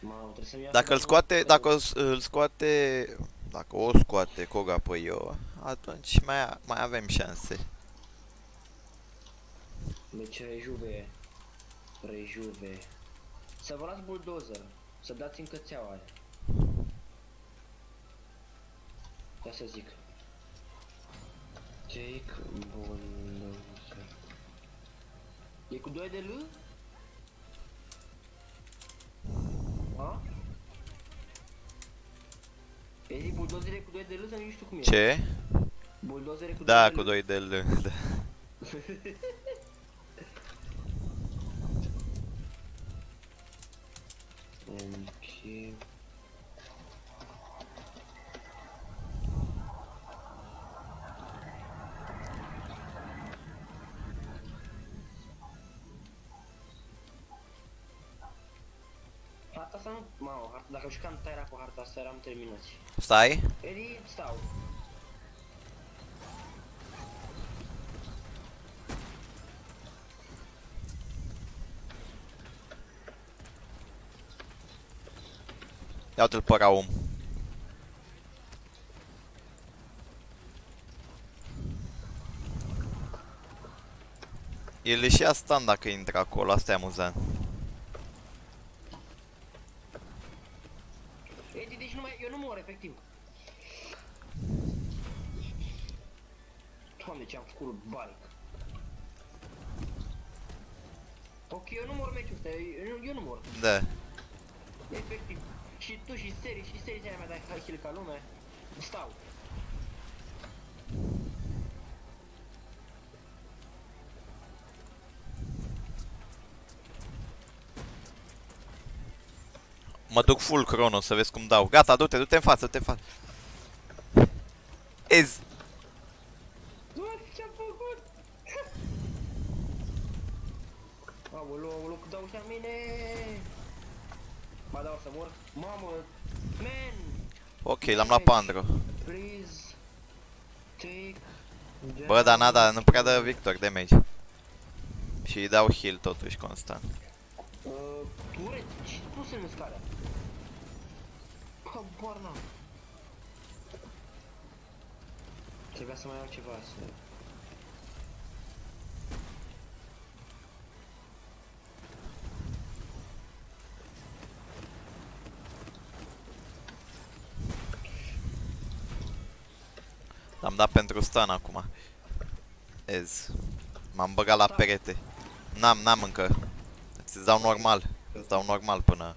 Speaker 2: Mamă, trebuie să-mi iau
Speaker 4: Dacă îl
Speaker 2: să-
Speaker 4: scoate, dacă îl s- îl scoate, dacă o scoate Koga pe eu, atunci mai, a- mai avem șanse.
Speaker 2: Deci rejuve. Rejuve. Să vă las bulldozer. Să dați încă țeaua aia. Ca să zic. Take bulldozer. E cu 2 de L? A? E zic bulldozere cu 2 de L sau nu știu cum e?
Speaker 4: Ce?
Speaker 2: Bulldozere cu 2
Speaker 4: Da,
Speaker 2: de
Speaker 4: cu
Speaker 2: L.
Speaker 4: 2 de L. Da.
Speaker 2: Tyra cu harta asta eram terminați.
Speaker 4: Stai?
Speaker 2: Edi, stau.
Speaker 4: Ia uite-l pe Raum. El își ia stand dacă intră acolo, asta e amuzant.
Speaker 2: Edi, deci nu mai, eu nu mor, efectiv. Doamne, ce-am făcut baric. Ok, eu nu mor meciul ăsta, eu, eu nu mor.
Speaker 4: Da.
Speaker 2: Efectiv. Și tu și serii, și serii aia mea dacă hai kill ca lume. Stau.
Speaker 4: Mă duc full crono să vezi cum dau. Gata, du-te, du-te în față, du-te în față. Ez.
Speaker 2: Doamne, ce-am făcut? Aoleu, aoleu, că dau ăștia în mine! Ba dau să mor. Mamă! Man!
Speaker 4: Ok, l-am luat pe Andro.
Speaker 2: Please! Take...
Speaker 4: Bă, dar nada, nu prea dă Victor damage. Și îi dau heal totuși constant.
Speaker 2: Uh, turret? Ce nu se numesc alea? Habar n-am. Trebuia să mai iau ceva să...
Speaker 4: L-am dat pentru stun acum. Ez. M-am băgat la perete. N-am, n-am încă. Îți dau normal. Îți dau normal până...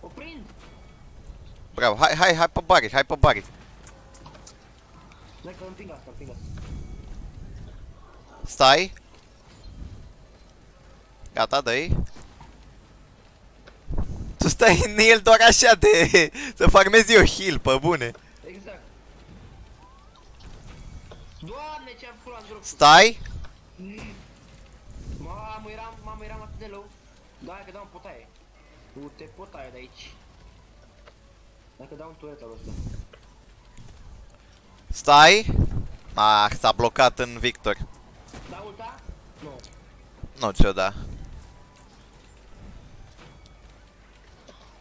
Speaker 2: O prind!
Speaker 4: Bravo, hai, hai, hai pe barit, hai pe barit.
Speaker 2: Hai că împing asta, împing asta.
Speaker 4: Stai. Gata, dă-i. Tu stai în el doar așa de... Să farmezi eu heal, pe bune.
Speaker 2: Exact. Doamne, ce-am făcut la drop.
Speaker 4: Stai.
Speaker 2: Mamă, eram, mamă, eram atât de low. Da, că dau în potaie. Nu te potaie de aici. Dacă dau un turret al ăsta.
Speaker 4: Stai. Ah, s-a blocat în Victor.
Speaker 2: Da ulta? Nu.
Speaker 4: Nu ți-o da.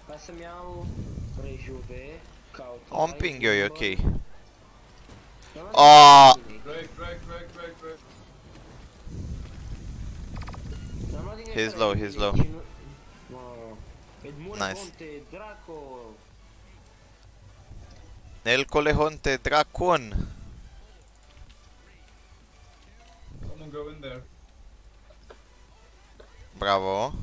Speaker 2: Hai să-mi iau rejuve. Caut.
Speaker 4: O împing eu, e ok. Ah.
Speaker 3: Drake, Drake.
Speaker 2: n-am luat din
Speaker 4: He's
Speaker 2: ăsta
Speaker 4: low, he's low. Nice.
Speaker 2: Conte, Draco.
Speaker 4: El colehonte dracon.
Speaker 3: Someone go in there.
Speaker 4: Bravo.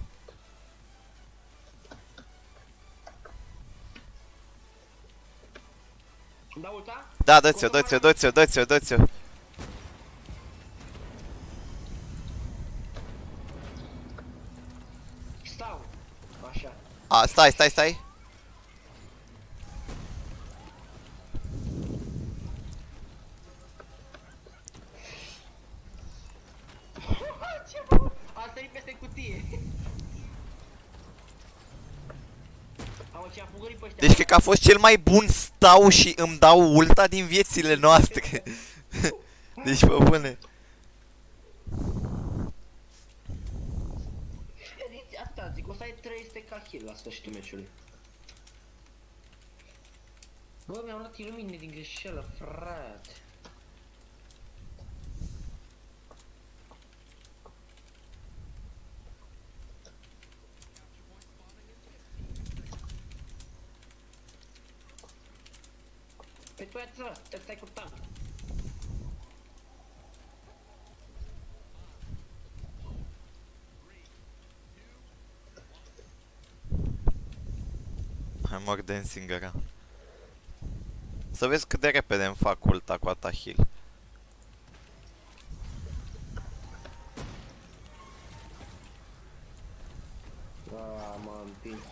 Speaker 2: Da ulta?
Speaker 4: Da, dă-ți-o, dă-ți-o, dă-ți-o, dă-ți-o, dă-ți-o.
Speaker 2: Stau. Așa.
Speaker 4: A, stai, stai, stai.
Speaker 2: Ce bă? A sărit peste cutie. Am ce am fugărit pe ăștia.
Speaker 4: Deci cred că a fost cel mai bun stau și îmi dau ulta din viețile noastre. Deci, pe bune.
Speaker 2: Ediți asta, zic, o să ai 300 ca kill la sfârșitul meciului. Bă, mi-am luat ilumine din greșeală, frate. Pe tu ai te stai cu tank.
Speaker 4: Hai mor dancing around. Să vezi cât de repede îmi fac ulta cu ata heal.
Speaker 2: Ah, m-am împins.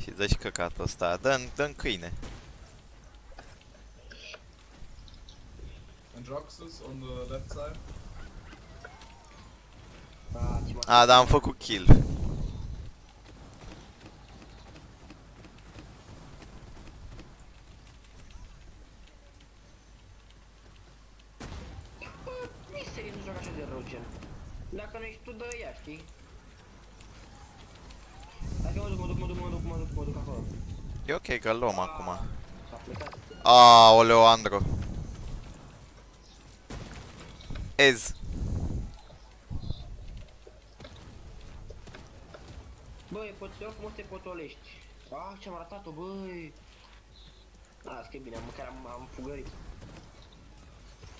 Speaker 4: Și dă și căcatul ăsta. Dă-n, dă câine.
Speaker 3: Roxas on the left side.
Speaker 2: Ah, ce m-am
Speaker 4: A, da, am făcut kill.
Speaker 2: Nici serios nu joc așa de rău, gen. Dacă nu ești tu, dă ea, știi? Dacă mă duc, mă duc, mă duc, mă duc, mă duc, mă duc acolo.
Speaker 4: E ok că luăm acum.
Speaker 2: S-a plecat.
Speaker 4: Aoleo, Andro. Ez.
Speaker 2: Băi, pot să frumos te potolești. Ah, ce-am ratat-o, băi. Las că e bine, măcar am, am fugărit.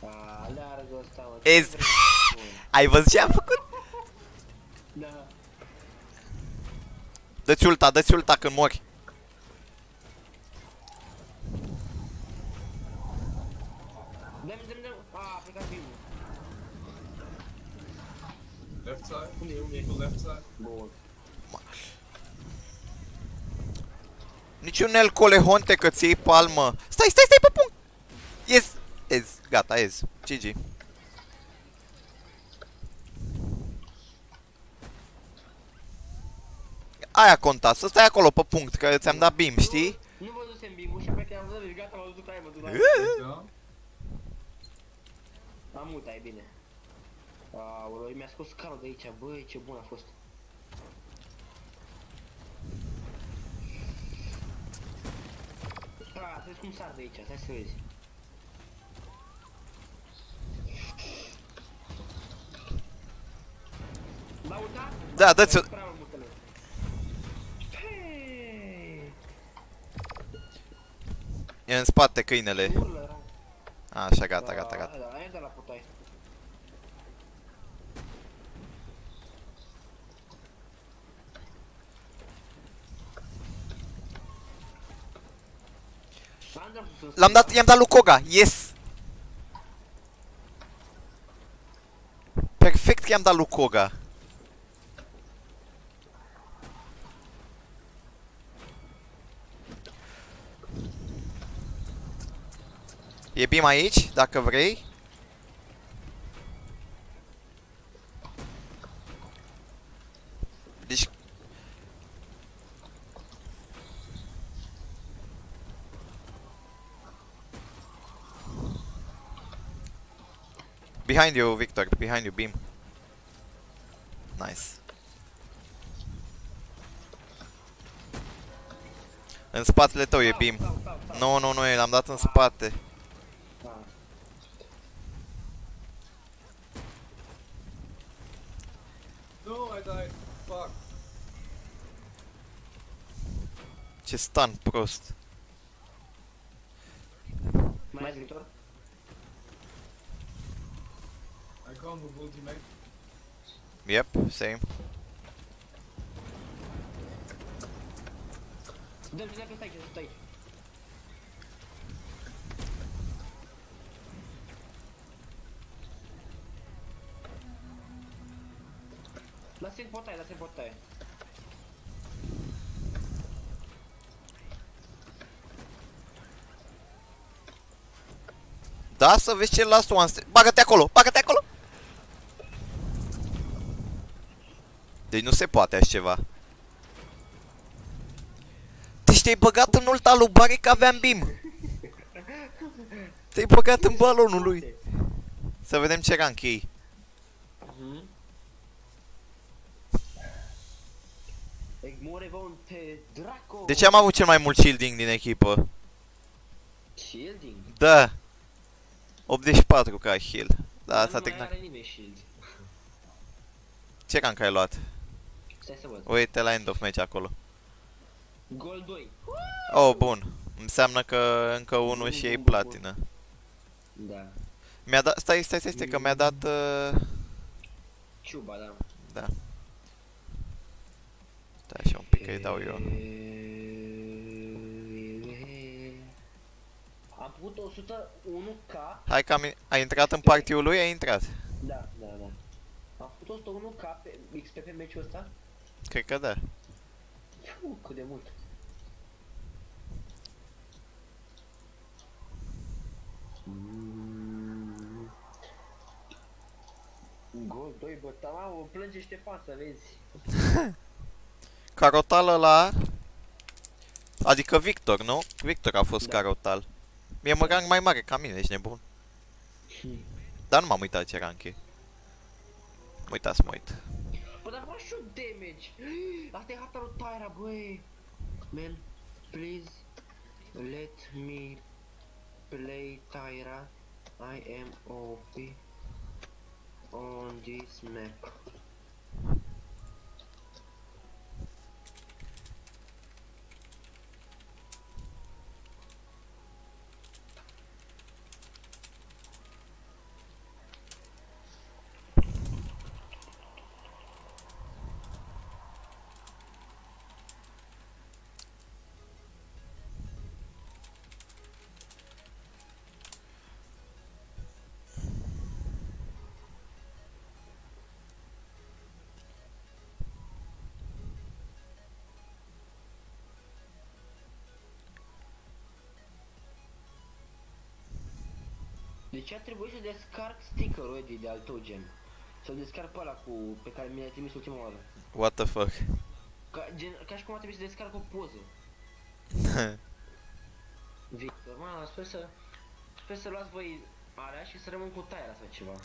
Speaker 2: Ah, leargă ăsta, mă. ce
Speaker 4: Ez.
Speaker 2: vrei să spun?
Speaker 4: Ai văzut ce am făcut?
Speaker 2: Da.
Speaker 4: Dă-ți ulta, dă-ți ulta când mori.
Speaker 3: left side?
Speaker 4: Niciun El Colehonte că ți iei palmă. Stai, stai, stai pe punct. Yes. Ez. Gata, ez. GG. Aia conta, să stai acolo pe punct, că ți-am dat bim, știi?
Speaker 2: Nu mă dusem bim și pe am văzut, deci gata, m-am dus la aia, mă duc la
Speaker 5: aia.
Speaker 2: Am mutat, e bine. Aoleu, mi-a scos carul de aici, băi, ce bun a fost. Ah, să vezi cum sar de aici, stai să vezi. Da, uita?
Speaker 4: Da, dă-ți-o...
Speaker 2: Prea mult mutele. Hei!
Speaker 4: E în spate câinele.
Speaker 2: Urlă, era.
Speaker 4: Așa, gata, gata, gata.
Speaker 2: L-am dat sus.
Speaker 4: L-am dat, i-am dat lui Koga, yes! Perfect că i-am dat lui Koga. E bim aici, dacă vrei. Deci... Behind you, Victor. Behind you, beam. Nice. În spatele tău e beam.
Speaker 2: Stau, stau, stau.
Speaker 4: Nu, nu, nu, l-am dat în spate.
Speaker 2: Ah.
Speaker 5: No, I died. Fuck.
Speaker 4: Ce stun prost.
Speaker 2: Mai ai Victor?
Speaker 5: I can't with ultimate.
Speaker 4: Yep, same.
Speaker 2: Dă-mi cine că stai, că stai. Lasă-i potaie, lasă-i potaie.
Speaker 4: Da, să vezi ce last one stre- Bagă-te acolo, bagă-te acolo! Deci nu se poate așa ceva. Deci te-ai băgat în ulta lui Barry că aveam bim. Te-ai băgat în balonul lui. Să vedem ce rank e.
Speaker 2: Mhm. Egmore von te Draco.
Speaker 4: De ce am avut cel mai mult shielding din echipă?
Speaker 2: Shielding?
Speaker 4: Da. 84 ca heal. Da,
Speaker 2: Dar
Speaker 4: asta
Speaker 2: nu
Speaker 4: te
Speaker 2: mai are nimeni shield.
Speaker 4: Ce rank ai luat?
Speaker 2: Stai să văd.
Speaker 4: Uite la end of match acolo.
Speaker 2: Gol 2.
Speaker 4: Oh, bun. Înseamnă că încă unul și ei platină.
Speaker 2: Da.
Speaker 4: Mi-a dat, stai, stai, stai, stai, că mi-a dat, uh,
Speaker 2: Ciuba, da.
Speaker 4: da. Stai așa un pic, că-i dau eu.
Speaker 2: Am făcut 101k.
Speaker 4: Hai că am, in- ai intrat în partiul lui, ai intrat.
Speaker 2: Da, da, da. Am făcut 101k pe XP pe meciul ăsta.
Speaker 4: Cred că da.
Speaker 2: Fu, cât de mult. Mm. Gol 2, bă, ta, mamă, plânge Ștefan să vezi.
Speaker 4: Carotal la Adică Victor, nu? Victor a fost
Speaker 2: Da.
Speaker 4: carotal. Mie mă rank mai mare ca mine, ești nebun. Dar nu m-am uitat ce rank e. Mă uita să mă uit.
Speaker 2: Bă, dar vreau și eu damage. Asta e harta lui Tyra, băi. Man, please let me play Tyra. I am OP on this map. Deci a trebuit să descarc sticker-ul Eddie de al tău gen. Să-l descarc pe ăla cu, pe care mi l-ai trimis ultima oară.
Speaker 4: What the fuck?
Speaker 2: Ca, gen, ca și cum a trebuit să descarc o poză. Victor, mă, sper să... Sper să luați voi alea și să rămân cu Tyra sau ceva.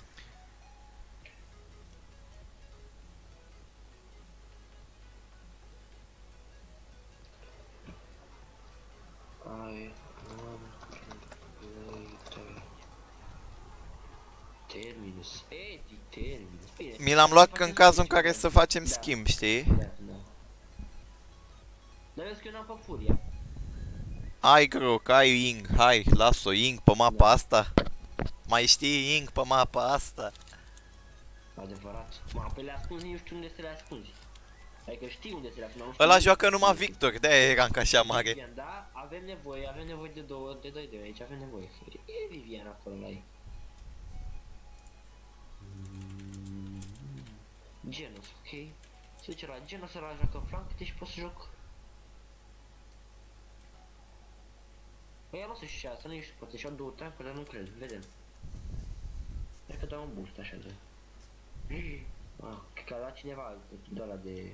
Speaker 4: L-am luat
Speaker 2: Facem
Speaker 4: în cazul în
Speaker 2: schimb.
Speaker 4: care să facem
Speaker 2: Da.
Speaker 4: schimb, știi?
Speaker 2: Da, da. Dar vezi că eu n-am pe furia.
Speaker 4: Ai Groc, ai Ing, hai, las-o Ing pe mapa
Speaker 2: Da.
Speaker 4: asta. Mai știi Ing pe mapa asta?
Speaker 2: Adevărat. Mă, pe le ascunzi, nu știu unde să le ascunzi. Adică știi unde să le ascunzi. dar nu știu
Speaker 4: Ăla
Speaker 2: unde.
Speaker 4: joacă numai Victor, de-aia eram ca așa mare.
Speaker 2: Vivian, da, avem nevoie, avem nevoie de două, de doi de aici, avem nevoie. E Vivian acolo la ei. Genus, ok? Se duce la Genus, ăla joacă flank, deci pot să joc. Păi nu o să-și ia, să nu ești, poate și-au două tankuri, dar nu cred, vedem. Cred că dau un boost așa de... Ah, cred că a dat cineva de ăla de...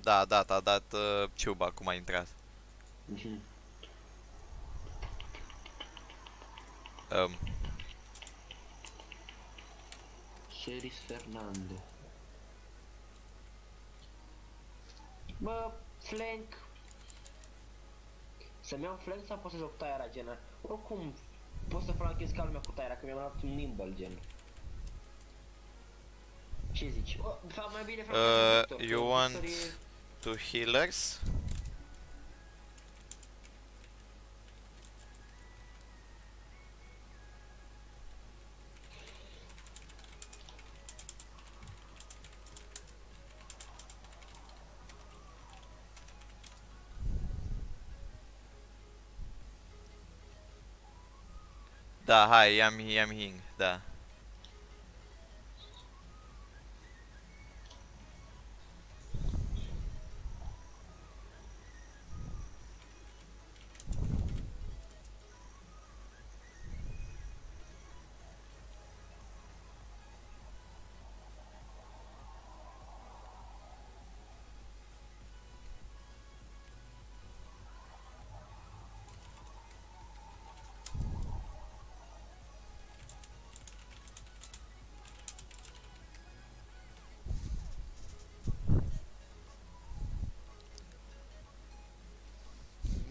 Speaker 4: Da, da, t-a dat uh, ciuba cum a intrat.
Speaker 2: Mhm.
Speaker 4: Um,
Speaker 2: Seris Fernando. Bă, flank. Să-mi iau flank sau pot să joc Tyra gen? Oricum, pot să flanchez ca lumea cu Tyra, că mi-am luat un nimble gen. Ce zici? O, de fapt, mai bine flanchez
Speaker 4: Uh,
Speaker 2: Victor,
Speaker 4: you
Speaker 2: că
Speaker 4: want-
Speaker 2: Victor e-
Speaker 4: two healers. Da, hai, i-am, i-am hing, da.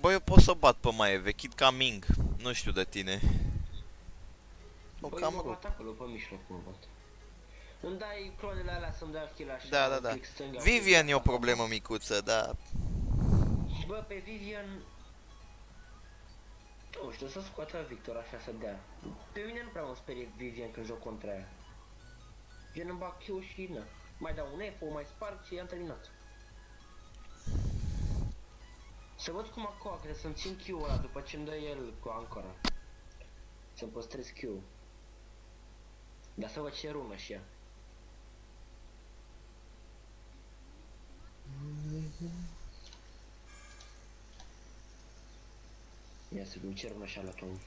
Speaker 4: Bă, eu pot să bat pe mai vechit ca Ming. Nu știu de tine. O
Speaker 2: Băi,
Speaker 4: cam
Speaker 2: mă
Speaker 4: rup.
Speaker 2: bat acolo, pe mijloc mă bat. Îmi dai clonele alea să-mi dai kill așa.
Speaker 4: Da, da, da.
Speaker 2: click stânga,
Speaker 4: Vivian
Speaker 2: click
Speaker 4: e o
Speaker 2: stânga.
Speaker 4: problemă micuță, da.
Speaker 2: Bă, pe Vivian... Nu știu, să scoată Victor așa să dea. Pe mine nu prea mă sperie Vivian când joc contra ea. Gen îmi bag Q și na. Mai dau un F, o mai sparg și am terminat. Să văd cum acolo, că să-mi țin Q-ul ăla după ce îmi dă el cu ancora. Să-mi păstrez Q. Dar să văd ce rună și ea. Ia să vedem ce rună și-a luat omul.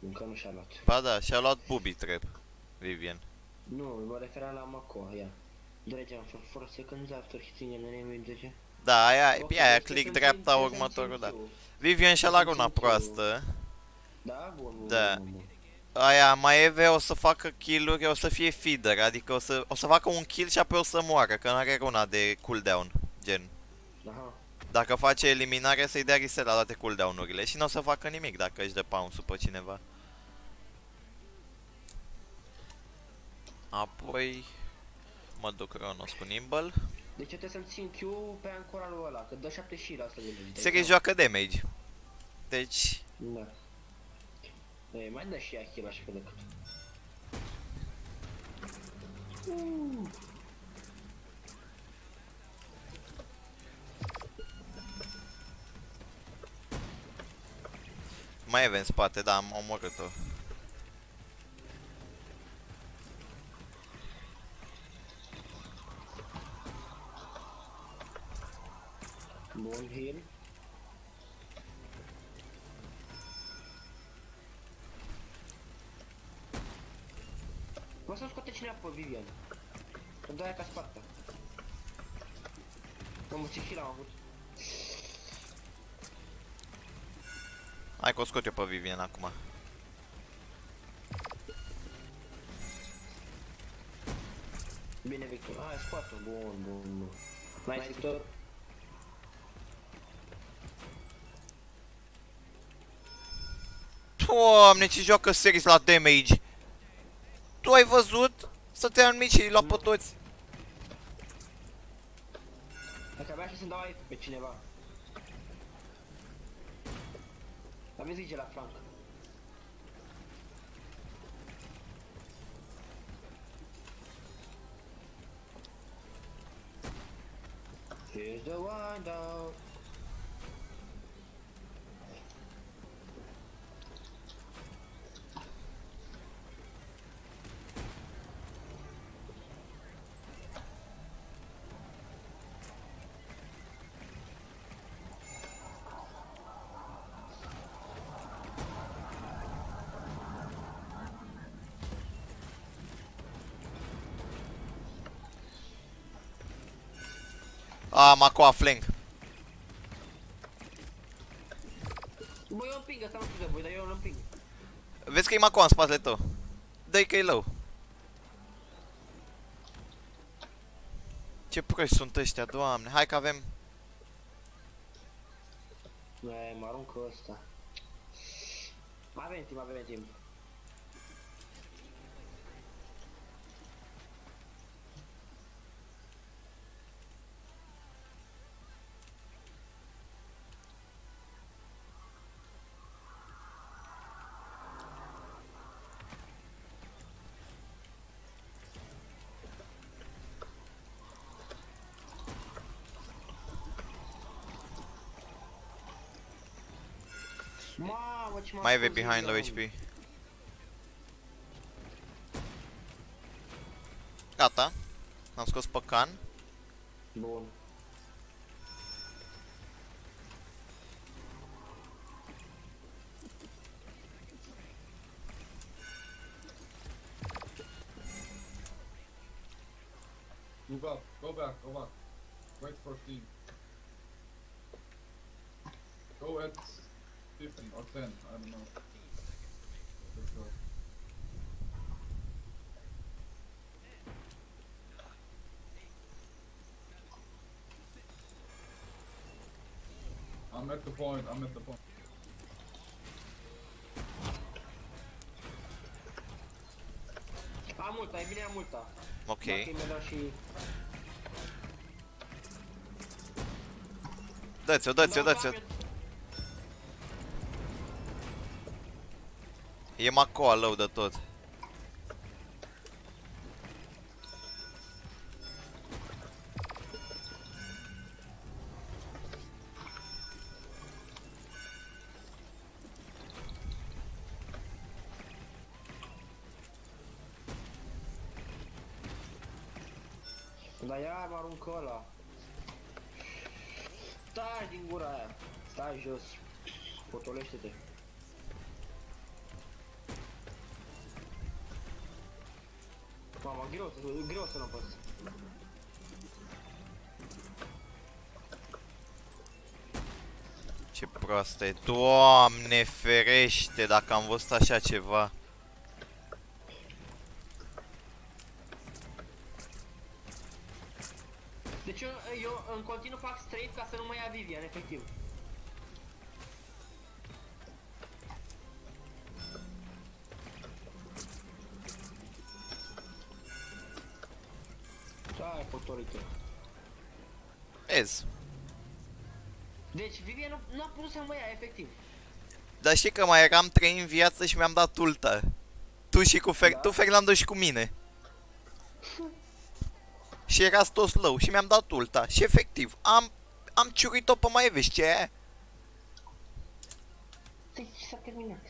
Speaker 2: Încă nu și-a luat.
Speaker 4: Ba da, și-a luat Booby Trap. Vivian.
Speaker 2: Nu, mă refeream la Mako, ia. Dregea for 4 seconds after hitting an enemy in the
Speaker 4: Da, aia,
Speaker 2: Ok,
Speaker 4: pe aia,
Speaker 2: deci
Speaker 4: click
Speaker 2: să-mi
Speaker 4: dreapta
Speaker 2: țin-
Speaker 4: următorul,
Speaker 2: să-mi
Speaker 4: da.
Speaker 2: țin Q.
Speaker 4: Vivian și-a luat
Speaker 2: să-mi
Speaker 4: una
Speaker 2: țin Q.
Speaker 4: proastă.
Speaker 2: Da, bun, bun,
Speaker 4: Da.
Speaker 2: bun, bun.
Speaker 4: Aia, Maeve o să facă kill-uri, o să fie feeder, adică o să, o să facă un kill și apoi o să moară, că n-are runa de cooldown, gen.
Speaker 2: Aha.
Speaker 4: Dacă face eliminare să-i dea reset la toate cooldown-urile și nu o să facă nimic dacă își dă pounce pe cineva. Apoi mă duc Ronos cu Nimble.
Speaker 2: Deci trebuie să-mi țin Q pe ancoralul ăla, că dă 7 și la asta de lege.
Speaker 4: Series joacă damage. Deci,
Speaker 2: Da. Ei, mai dă și ea kill așa cât de cât. Uh.
Speaker 4: mai e în spate, da, am omorât-o.
Speaker 2: 4 hiến. Mă să scoate cineva pe Vivian. Îmi dă aia ca spartă. Mă ce și l-am avut.
Speaker 4: Hai că o scot eu pe Vivian acum.
Speaker 2: Bine Victor, hai scoate-o, bun, bun, bun. Mai Victor? Victor?
Speaker 4: Doamne, ce joacă series la damage. Tu ai văzut? Stăteam mici și la pe toți.
Speaker 2: Dacă abia așa să-mi dau aici pe cineva. Aveți zice la flank. Here's the wind
Speaker 4: A, Macoa flank.
Speaker 2: Bă, eu împing, asta nu știu de voi, dar eu îl împing.
Speaker 4: Vezi că e Macoa în spatele tău. Dă-i că e low. Ce proști sunt ăștia, doamne. Hai că avem...
Speaker 2: Ne, mă aruncă ăsta. Mai avem timp, avem timp.
Speaker 4: E
Speaker 2: scos
Speaker 4: behind low HP. Gata. Am scos pe can.
Speaker 2: Bun.
Speaker 5: Move up. Go back. Go back. Wait for team. Go at 15 or 10. I don't know. Let's go. I'm at the point. I'm at the point.
Speaker 2: Am multa, e bine am multa.
Speaker 4: Ok.
Speaker 2: Dacă îi mai dau și...
Speaker 4: Dă-ți-o, dă-ți-o,
Speaker 2: Da,
Speaker 4: dă-ți-o. E low de tot.
Speaker 2: Dar iar mă aruncă ăla. Stai din gura aia. Stai jos. Potolește-te. Greu, să- greu să nu apăs.
Speaker 4: Ce proastă e. Doamne ferește dacă am văzut așa ceva.
Speaker 2: Deci eu, eu în continuu fac straight ca să nu mai ia Vivian, efectiv. Deci Vivian nu, nu a putut să mă ia, efectiv.
Speaker 4: Dar știi că mai eram 3 în viață și mi-am dat ulta. Tu și cu Fer
Speaker 2: Da.
Speaker 4: tu, Fernando și cu mine. Și erați toți low și mi-am dat ulta. Și efectiv, am, am ciurit-o pe mai vezi ce e aia?
Speaker 2: Deci s-a terminat.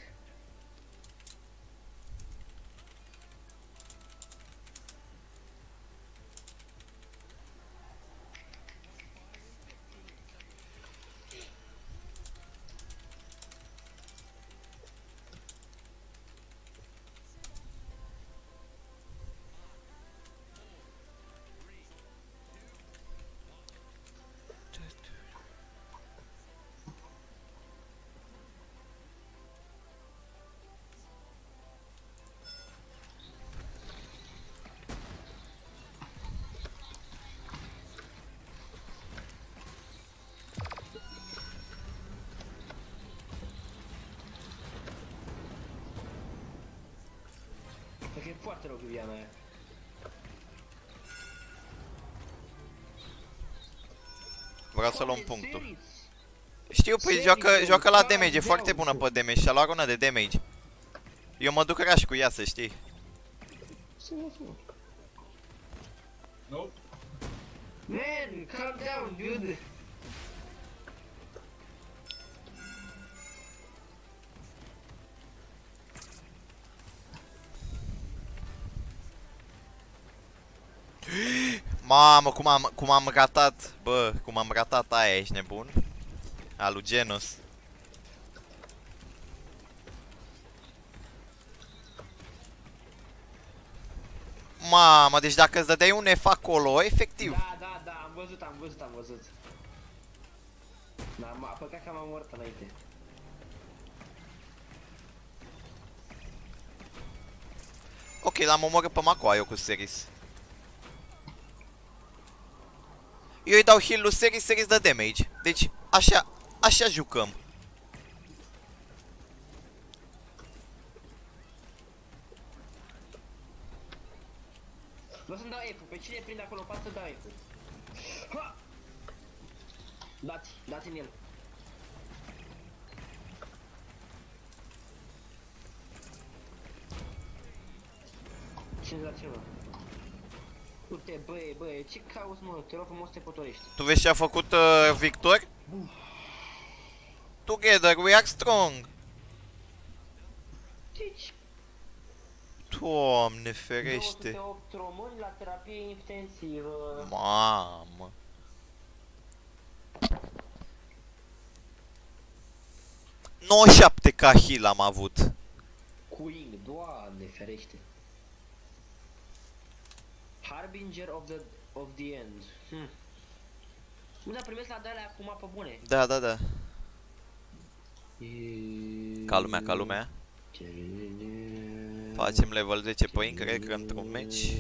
Speaker 2: Foarte rău Viviana aia.
Speaker 4: Vreau să punctul.
Speaker 2: seriți?
Speaker 4: Știu, păi
Speaker 2: Serios,
Speaker 4: joacă, la damage, e foarte bună pe damage și a luat de damage. Eu mă duc raș cu ea, să știi.
Speaker 5: Nope.
Speaker 2: Man, calm down, dude.
Speaker 4: Mamă, cum am, cum am ratat, bă, cum am ratat aia, ești nebun? A lui Genus. Mamă, deci dacă îți dădeai un F acolo, efectiv.
Speaker 2: Da, da, da, am văzut, am văzut, am văzut. Da, m-a păcat că m-am omorât înainte.
Speaker 4: Ok, l-am omorât pe Mako eu cu Seris. Eu îi dau heal lui Seris, Seris dă damage. Deci, așa, așa jucăm.
Speaker 2: Vreau să-mi dau F-ul, pe cine prind acolo în față dau F-ul. Ha! Dați, dați-mi el. Cine dați mă? Uite, băie, băie, ce cauți mă? Te rog frumos să te potorești.
Speaker 4: Tu vezi ce a făcut uh, Victor? Together we are strong.
Speaker 2: Deci,
Speaker 4: Doamne ferește.
Speaker 2: 208 români la terapie intensivă.
Speaker 4: Mamă. No 7 ca heal am avut.
Speaker 2: Queen, doamne ferește. Harbinger of the, of the end. Hm. Nu, dar primesc la de alea acum pe bune.
Speaker 4: Da, da, da. Ca lumea, ca lumea. Facem level 10 pe Inc, cred că într-un match.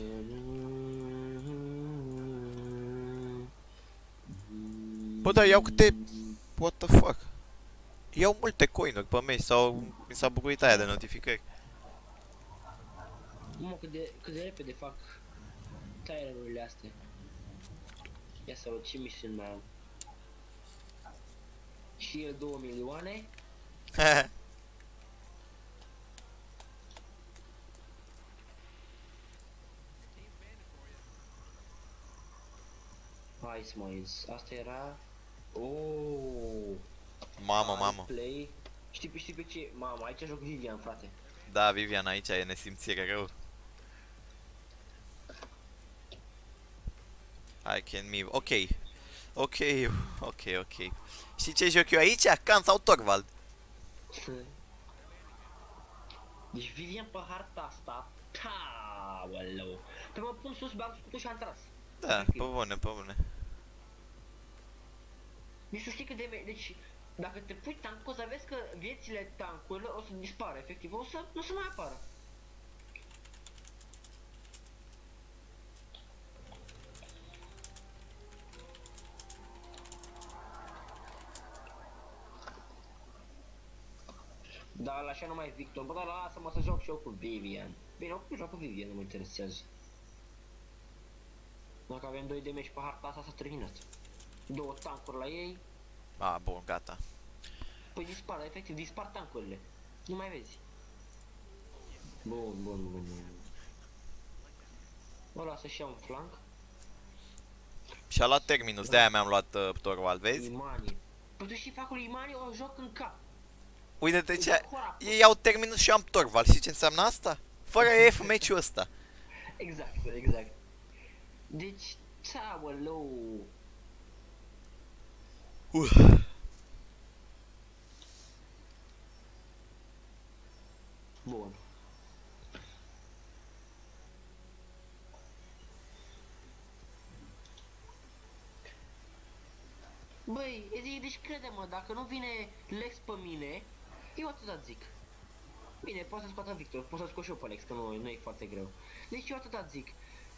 Speaker 4: Bă, dar iau câte... What the fuck? Iau multe coinuri pe meci sau mi s-a bucurit aia de notificări.
Speaker 2: Mă, cât de, cât de repede fac tirerurile astea. Ia să văd ce mission mai am. Și el 2 milioane. Hai să mai Asta era... Oh,
Speaker 4: mamă,
Speaker 2: Hai
Speaker 4: mamă.
Speaker 2: Play. Știi, pe- știi pe ce? Mamă, aici joc Vivian, frate.
Speaker 4: Da, Vivian, aici e nesimțire rău. I can move. Ok. Ok, ok, ok. Știi ce joc eu aici? Can sau Torvald?
Speaker 2: Deci Vivian pe harta asta, Aoleu. Pe mă pun sus, bag scutul și am tras.
Speaker 4: Da, pe bune, pe bune.
Speaker 2: Deci tu știi cât de... me- Deci, dacă te pui tank, o să vezi că viețile tankurilor o să dispară, efectiv, o să, nu să mai apară. Da, la așa nu mai Victor, bă, dar lasă-mă să joc și eu cu Vivian. Bine, oricum joc cu Vivian, nu mă interesează. Dacă avem 2 damage pe harta asta, s-a terminat. Două tankuri la ei,
Speaker 4: A, bun, gata.
Speaker 2: Păi dispar, efectiv, dispar tankurile. Nu mai vezi. Bun, bun, bun, bun. Ăla să-și ia un flank.
Speaker 4: Și-a luat terminus, de-aia mi-am luat uh, Torvald, vezi?
Speaker 2: Imani. Păi tu știi facul Imani, o joc în cap.
Speaker 4: Uite-te ce... Ei au terminus și eu am Torvald, știi ce înseamnă asta? Fără F meciul ăsta.
Speaker 2: Exact, exact. Deci, ceaulău.
Speaker 4: Uh.
Speaker 2: Bun. Băi, Ezi, deci crede-mă, dacă nu vine Lex pe mine, eu atâta zic. Bine, poți să scoată Victor, poți să scot și eu pe Lex, că nu, nu e foarte greu. Deci eu atâta zic.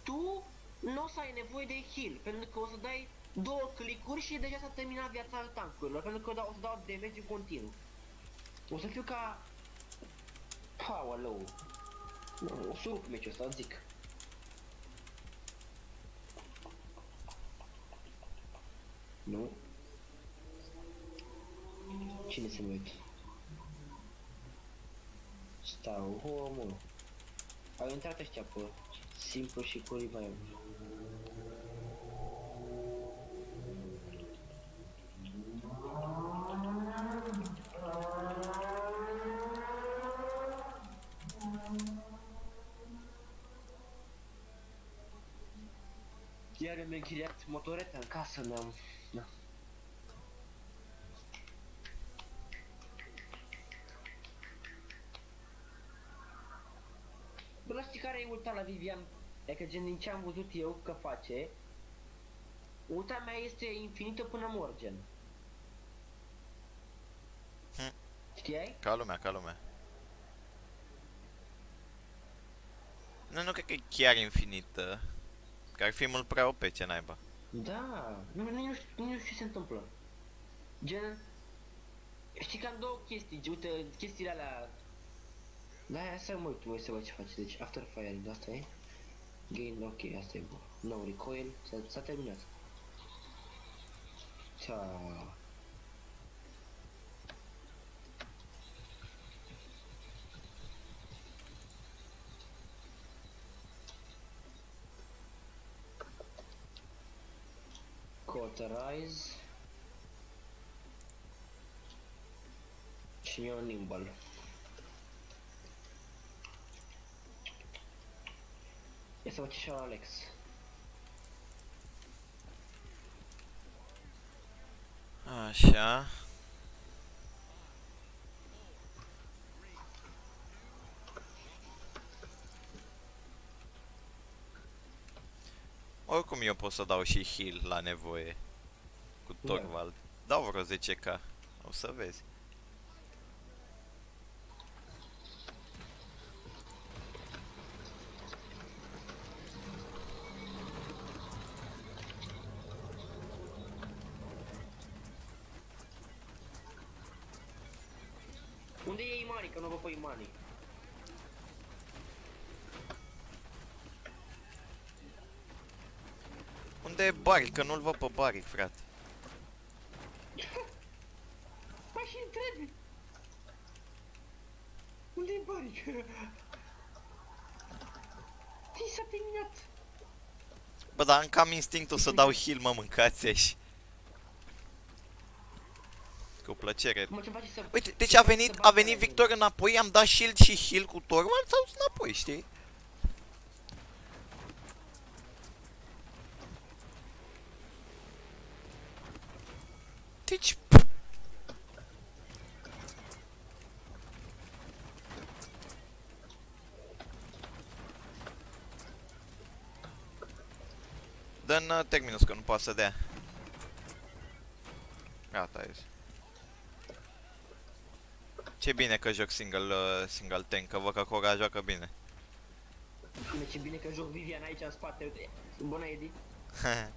Speaker 2: Tu nu o să ai nevoie de heal, pentru că o să dai două clicuri și deja s-a terminat viața tankurilor, pentru că o să dau damage în continuu. O să fiu ca... Aoleu. O să rup meciul ăsta, zic. Nu? Cine se uit? Stau, omul. Au intrat ăștia pe simplu și cu revive. Iar mi-a închiriat motoreta în casă, mi-am... Da. Bă, știi care e ulta la Vivian? Adică gen din ce am văzut eu că face, ulta mea este infinită până mor, gen.
Speaker 4: Hm.
Speaker 2: Știai?
Speaker 4: Ca lumea, ca lumea. Nu, nu cred că e chiar infinită. Că ar fi mult prea OP, ce naiba.
Speaker 2: Da, nu, nu, nu, știu, nu știu ce se întâmplă. Gen, știi că am două chestii, uite, chestiile alea... Da, hai să mă uit, voi să văd ce face, deci after firing, asta e. Gain, ok, asta e bun. No recoil, s-a, s-a terminat. Ța. Cauterize. Și eu nimble. Ia să văd ce și Alex.
Speaker 4: Așa. Oricum eu pot să dau și heal la nevoie cu
Speaker 2: Da.
Speaker 4: Torvald. Dau vreo 10k. O să vezi.
Speaker 2: Unde e Imani? Că nu vă pe Imani.
Speaker 4: Unde e Baric? Că nu-l văd pe Baric, frate.
Speaker 2: Mai și întrebi! Unde e Baric? Ți s-a terminat!
Speaker 4: Bă, dar am cam instinctul să dau heal, mă, mâncați și Cu plăcere.
Speaker 2: Mă, ce face să...
Speaker 4: Uite, deci a venit, a venit Victor înapoi, am dat shield și heal cu Torvald sau înapoi, știi? Deci... Dă-n uh, Terminus că nu poate să dea. Gata, ies. Ce bine că joc single, uh, single tank, că văd că Cora joacă bine.
Speaker 2: Bine, ce bine că joc Vivian aici în spate, uite. Bună, Edi.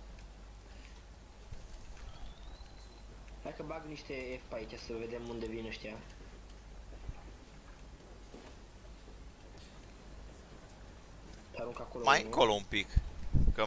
Speaker 2: Hai că bag niște F pe aici să vedem unde vin ăștia. Arunc acolo
Speaker 4: Mai
Speaker 2: unul.
Speaker 4: încolo un pic. Că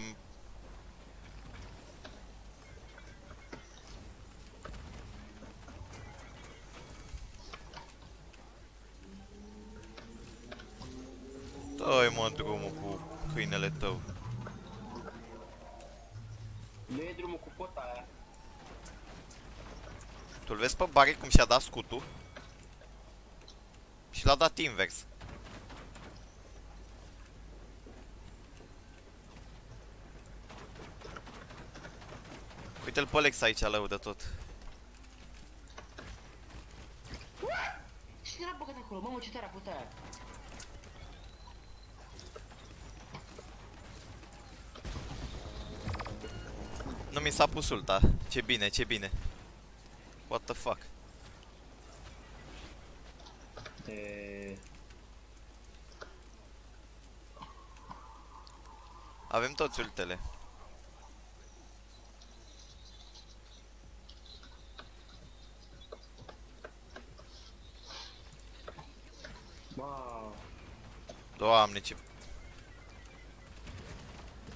Speaker 4: Tu-l vezi pe Barry cum și-a dat scutul? Și l-a dat invers. Uite-l pe Alex aici alău de tot.
Speaker 2: Cine era băgat acolo? Mamă, ce tare a fost aia.
Speaker 4: Nu mi s-a pus ulta. Ce bine, ce bine. What the fuck?
Speaker 2: E...
Speaker 4: Avem toți ultele.
Speaker 2: Wow.
Speaker 4: Doamne, ce...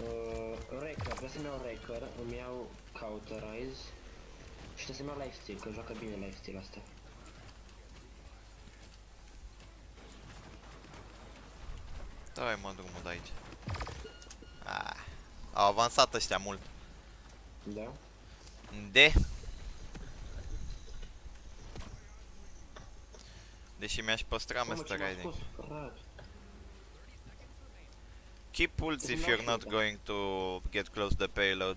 Speaker 2: Uh, Wrecker, trebuie să-mi iau Wrecker, îmi iau Cauterize și trebuie să-mi iau Lifesteal, că joacă bine Lifesteal asta.
Speaker 4: Dai mă drumul de aici. Ah, au avansat ăștia mult.
Speaker 2: Da?
Speaker 4: De? Deși mi-aș păstra
Speaker 2: Mamă, ce
Speaker 4: Master
Speaker 2: m-a
Speaker 4: Riding.
Speaker 2: scos, rat.
Speaker 4: Keep pulse if
Speaker 2: Îmi
Speaker 4: you're
Speaker 2: dau
Speaker 4: not
Speaker 2: și
Speaker 4: going to get close the payload.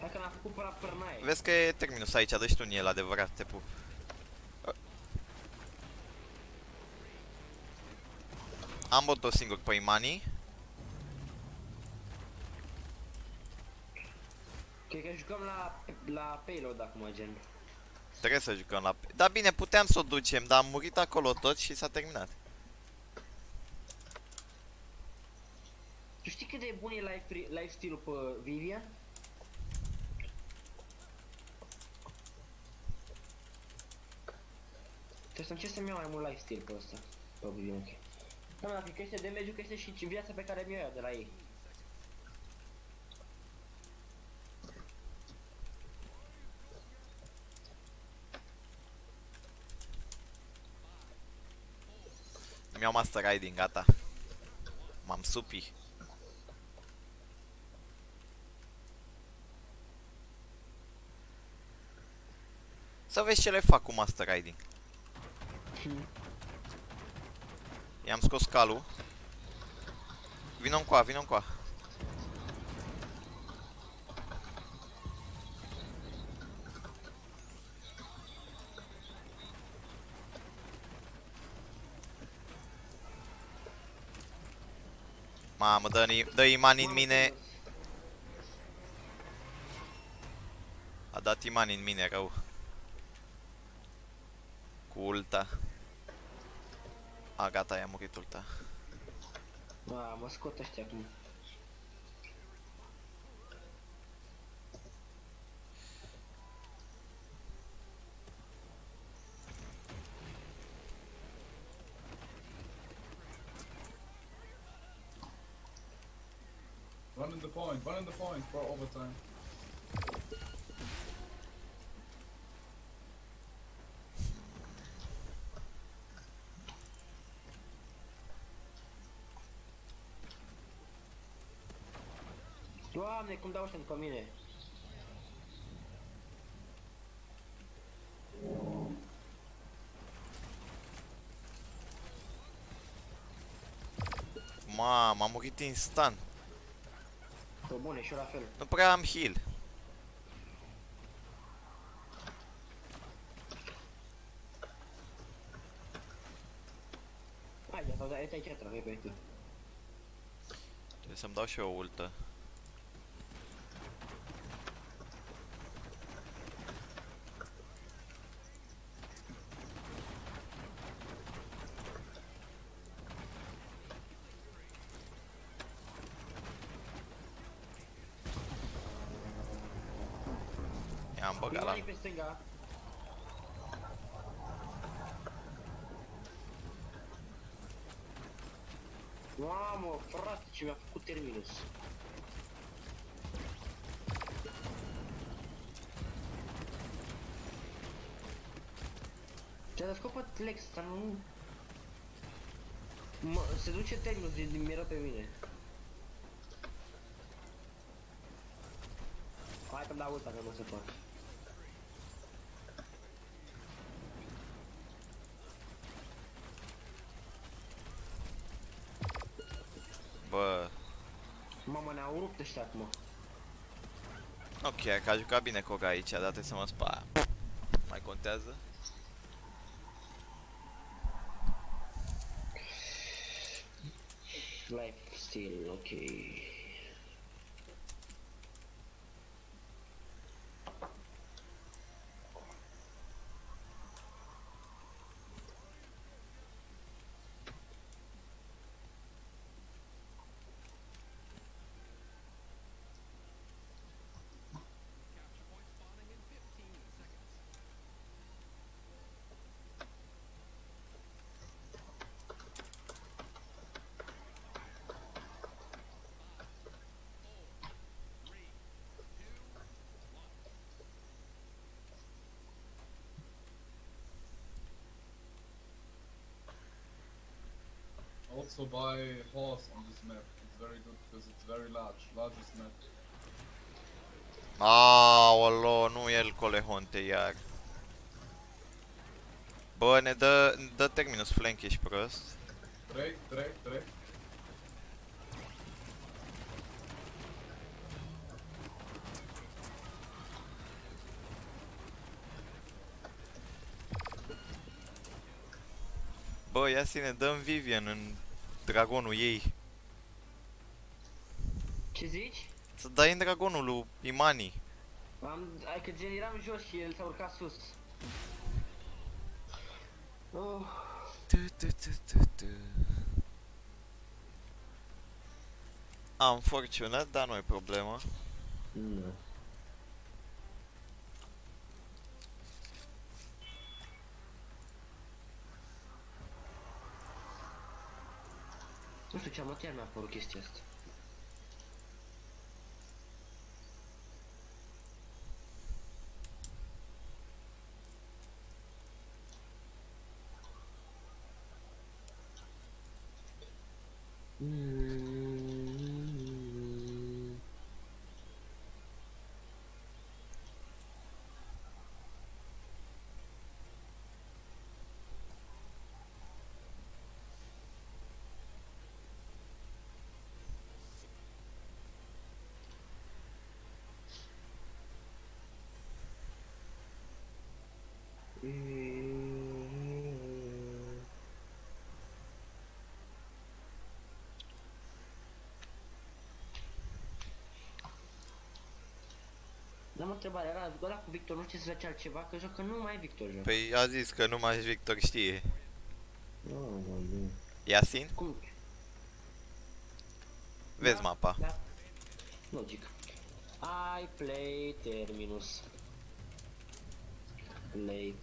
Speaker 2: Hai că n-a făcut până la părnaie.
Speaker 4: Vezi că e terminus aici, dă și tu în el adevărat, te pup. Am bătut singur pe Imani.
Speaker 2: Cred că jucăm la, la payload acum, gen.
Speaker 4: Trebuie să jucăm la... Da bine, puteam să o ducem, dar am murit acolo tot și s-a terminat.
Speaker 2: Tu știi cât de bun e life, lifesteal-ul pe Vivian? Trebuie să încerc să-mi iau mai mult lifesteal pe ăsta. Pe Vivian, ok. Da, mă, dacă crește damage-ul, crește și viața pe care mi-o iau de la ei.
Speaker 4: Îmi iau Master Riding, gata. M-am supi. Să vezi ce le fac cu Master Riding. I-am scos calul. Vino încoa, vino încoa. Mamă, dă, dă iman în mine. A dat iman în mine rău. Cu ulta. A, gata, i-a murit ulta.
Speaker 2: Da, mă scot ăștia acum.
Speaker 5: One in the point, one in the point for overtime.
Speaker 2: Doamne, cum dau ăștia după mine?
Speaker 4: Mamă, am murit instant.
Speaker 2: Bă, bune, și eu la fel.
Speaker 4: Nu prea am heal.
Speaker 2: Hai, ia, da, uite aici, trage pe aici.
Speaker 4: Trebuie să-mi dau și eu o ultă. I-am băgat la...
Speaker 2: Imani pe stânga. Mamă, frate, ce mi-a făcut terminus. Ce-a descoperit Lex, dar nu... Mă, se duce terminus din, din miră pe mine. Hai că-mi dau ulta, că nu se poate.
Speaker 4: Bă,
Speaker 2: Mamă, ne-au rupt ăștia acum.
Speaker 4: ok, că a jucat bine Koga aici, dar trebuie să mă spa. Mai contează?
Speaker 2: Life still, ok.
Speaker 5: Also buy horse on this map. It's very good because it's very large, largest map.
Speaker 4: Aolo, nu el colehonte iar. Bă, ne dă, dă terminus flank, ești prost.
Speaker 5: Drake, Drake, Drake.
Speaker 4: Bă, ia să ne dăm Vivian în dragonul ei.
Speaker 2: Ce zici?
Speaker 4: Să dai în dragonul lui Imani.
Speaker 2: Am, ai că gen eram jos și el s-a urcat sus. Oh,
Speaker 4: Tu, tu, tu, tu, tu. Am fortunat, dar nu e problemă.
Speaker 2: nu. Nu știu ce am mi-a părut chestia asta. Dar mă întrebare era, ăla cu Victor nu știe să face altceva, că joacă numai Victor joacă.
Speaker 4: Păi a zis că numai Victor știe.
Speaker 2: Oh, doamne.
Speaker 4: Yasin,
Speaker 2: Cum?
Speaker 4: vezi
Speaker 2: Da.
Speaker 4: mapa.
Speaker 2: Da. Logic. I play terminus. Play.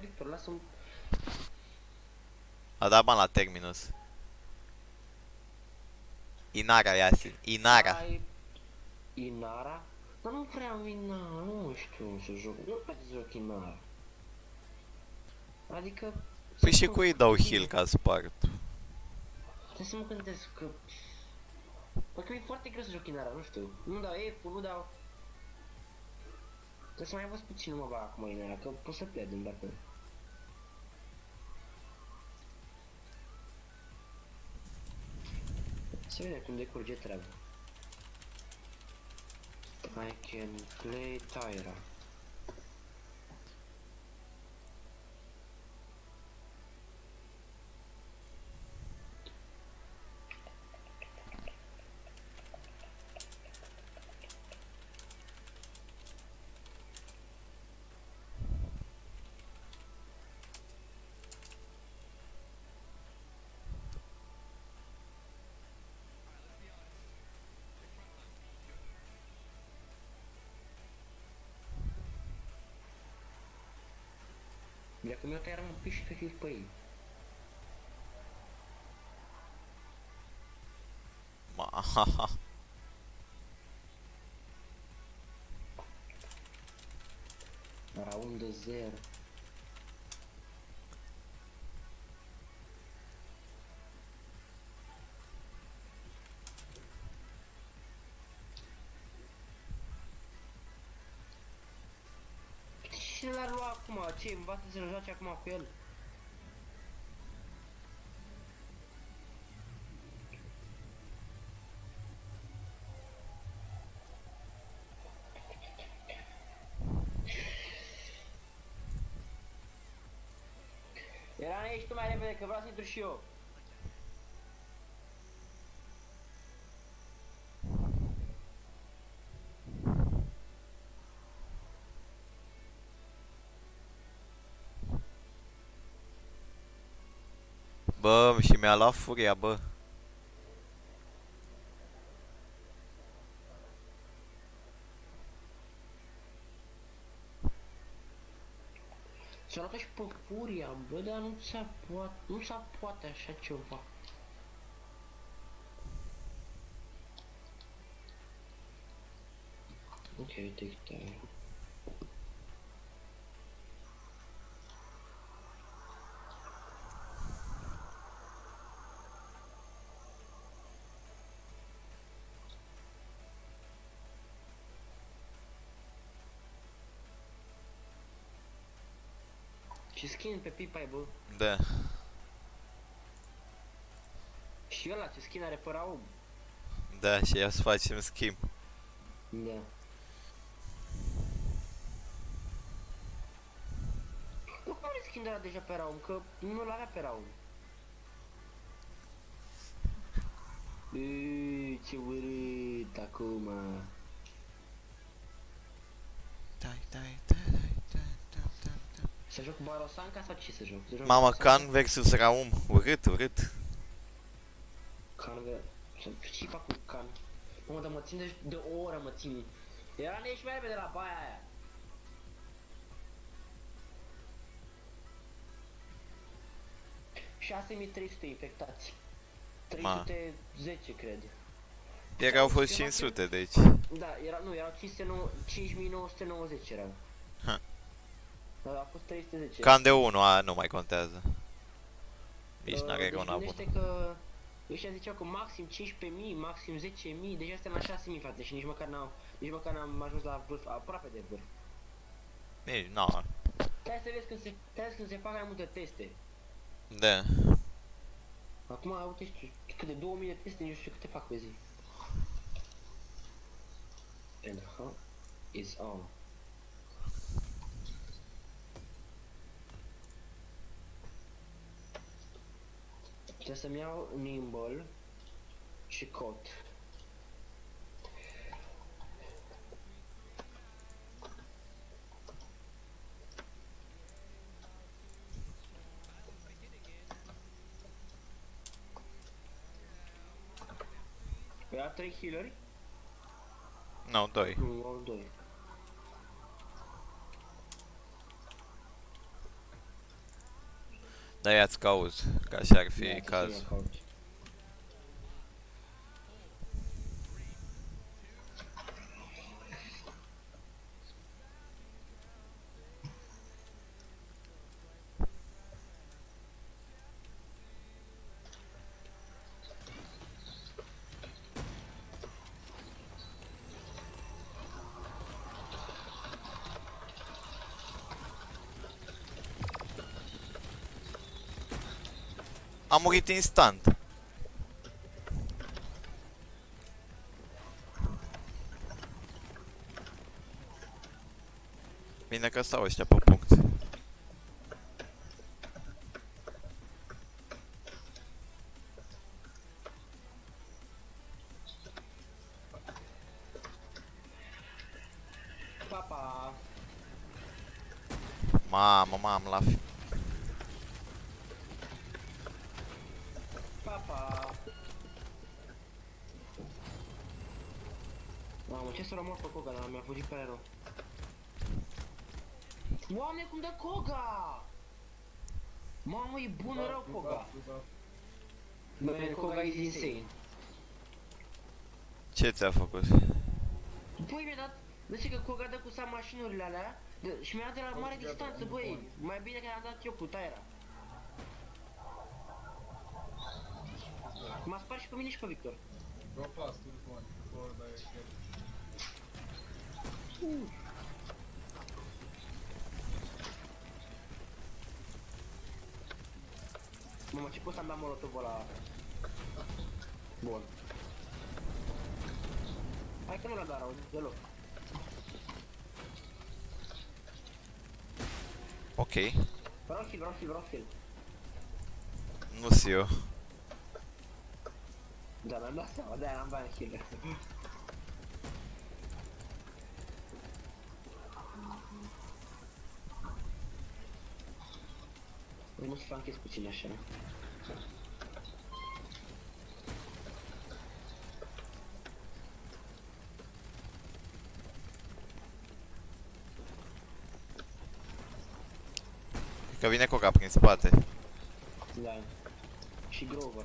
Speaker 2: Victor, lasă-mi...
Speaker 4: A dat bani la terminus. Inara, Yasin. Inara.
Speaker 2: Ai... Inara? Dar nu vreau Inara, nu știu să joc, nu pot să joc Inara. Adică...
Speaker 4: Păi și cui dau heal ca spart?
Speaker 2: Trebuie să mă gândesc că... Păi că mi-e foarte greu să joc Inara, nu știu. Nu dau F, nu dau... Trebuie să mai învăț puțin, mă bag acum Inara, că pot să pierd în dacă... Să vedem cum decurge treaba. I can play Tyra. Dacă mi-o tăiar un pic și pe heal pe ei.
Speaker 4: Ma,
Speaker 2: l-ar lua acum? Ce, învață să joace acum cu el? Era ești tu mai repede că vreau să intru și eu.
Speaker 4: Bă, și mi-a luat furia, bă.
Speaker 2: S-a luat și pe furia, bă, dar nu se poate, nu se poate așa ceva. Ok, take time. Ce skin pe pipa e, bă?
Speaker 4: Da.
Speaker 2: Și ăla, ce skin are fără om?
Speaker 4: Da, și ia să facem schimb.
Speaker 2: Da. Nu are skin de la deja pe Raum, că nu-l avea pe Raum. Uuu, ce urât acum.
Speaker 4: Dai, dai, dai, dai, dai, dai, dai, dai.
Speaker 2: Să joc Barosanca sau ce să joc? Să joc
Speaker 4: Mama,
Speaker 2: Barosanca?
Speaker 4: Can versus Raum. Urât, urât.
Speaker 2: Can, de... să- Ce fac cu Can? Mă, dar mă țin de, de o oră, mă țin. Era nești mai repede la baia aia. ...6300 infectați. 310, cred.
Speaker 4: Ieri au fost 500, deci.
Speaker 2: Da, era, nu, erau 509 5990 erau.
Speaker 4: Ha.
Speaker 2: Dar a fost 310.
Speaker 4: Can de 1, a, nu mai contează. Nici
Speaker 2: Uh,
Speaker 4: n-are
Speaker 2: deci
Speaker 4: una bună.
Speaker 2: gândește că ăștia ziceau că maxim 15.000, maxim 10.000, deja suntem la 6.000 frate și nici măcar n-am, nici măcar n-am ajuns la vârf, aproape de vârf.
Speaker 4: Nici, nu.
Speaker 2: Stai să vezi când se, stai să vezi când se fac mai multe teste.
Speaker 4: Da.
Speaker 2: Acum, uite, știu, câte 2000 de teste, nici nu știu câte fac pe zi. And how is on. Trebuie să-mi iau Nimble și Cot. Era 3 healeri?
Speaker 4: Nu, 2.
Speaker 2: Nu, au 2.
Speaker 4: Da, ia-ți cauzi, ca așa ar fi
Speaker 2: Da,
Speaker 4: cazul. Am murit instant. Bine că stau ăștia pe punct.
Speaker 2: Papa!
Speaker 4: Mamă, mamă, la
Speaker 2: fugit prea rău. Doamne, cum dă Koga! Mamă, e bună rău Koga! Man, Koga is insane.
Speaker 4: Ce ți-a făcut?
Speaker 2: Băi, mi-a dat... Nu știu că Koga dă cu mașinurile alea de, și mi-a dat de la mare distanță, băi. Mai bine că am dat eu cu Tyra. M-a spart și pe mine și pe Victor.
Speaker 5: Go fast to the point before they get
Speaker 2: Mamă, ce pot să-mi dau molotovul ăla? Bun. Hai că nu l-am dat rău, deloc.
Speaker 4: Ok.
Speaker 2: Vreau heal, vreau heal, vreau heal.
Speaker 4: Nu sunt eu.
Speaker 2: Da, mi-am dat seama, de-aia n-am bani heal. Nu să fac închis puțin așa.
Speaker 4: Că vine coca prin spate.
Speaker 2: Da. Și Grover.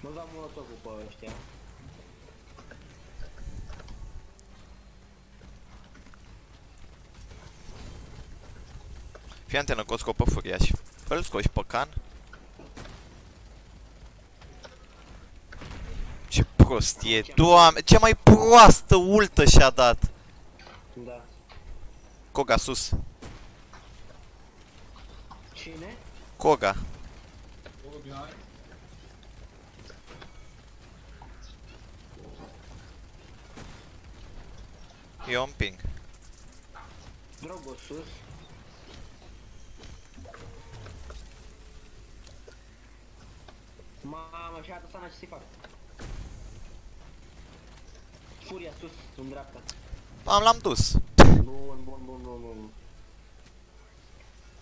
Speaker 2: Mă dau molotov pe ăștia.
Speaker 4: Fii antenă că o scopă furiaș. Îl scoși pe can. Ce prost e, doamne, cea mai proastă ultă și-a dat.
Speaker 2: Da.
Speaker 4: Coga sus.
Speaker 2: Cine?
Speaker 4: Coga.
Speaker 5: Go behind.
Speaker 4: Eu împing.
Speaker 2: Drogo sus. Mamă, și atât sana ce să-i fac? Furia sus, în dreapta.
Speaker 4: Am l-am dus.
Speaker 2: Bun, bun, bun, bun, bun.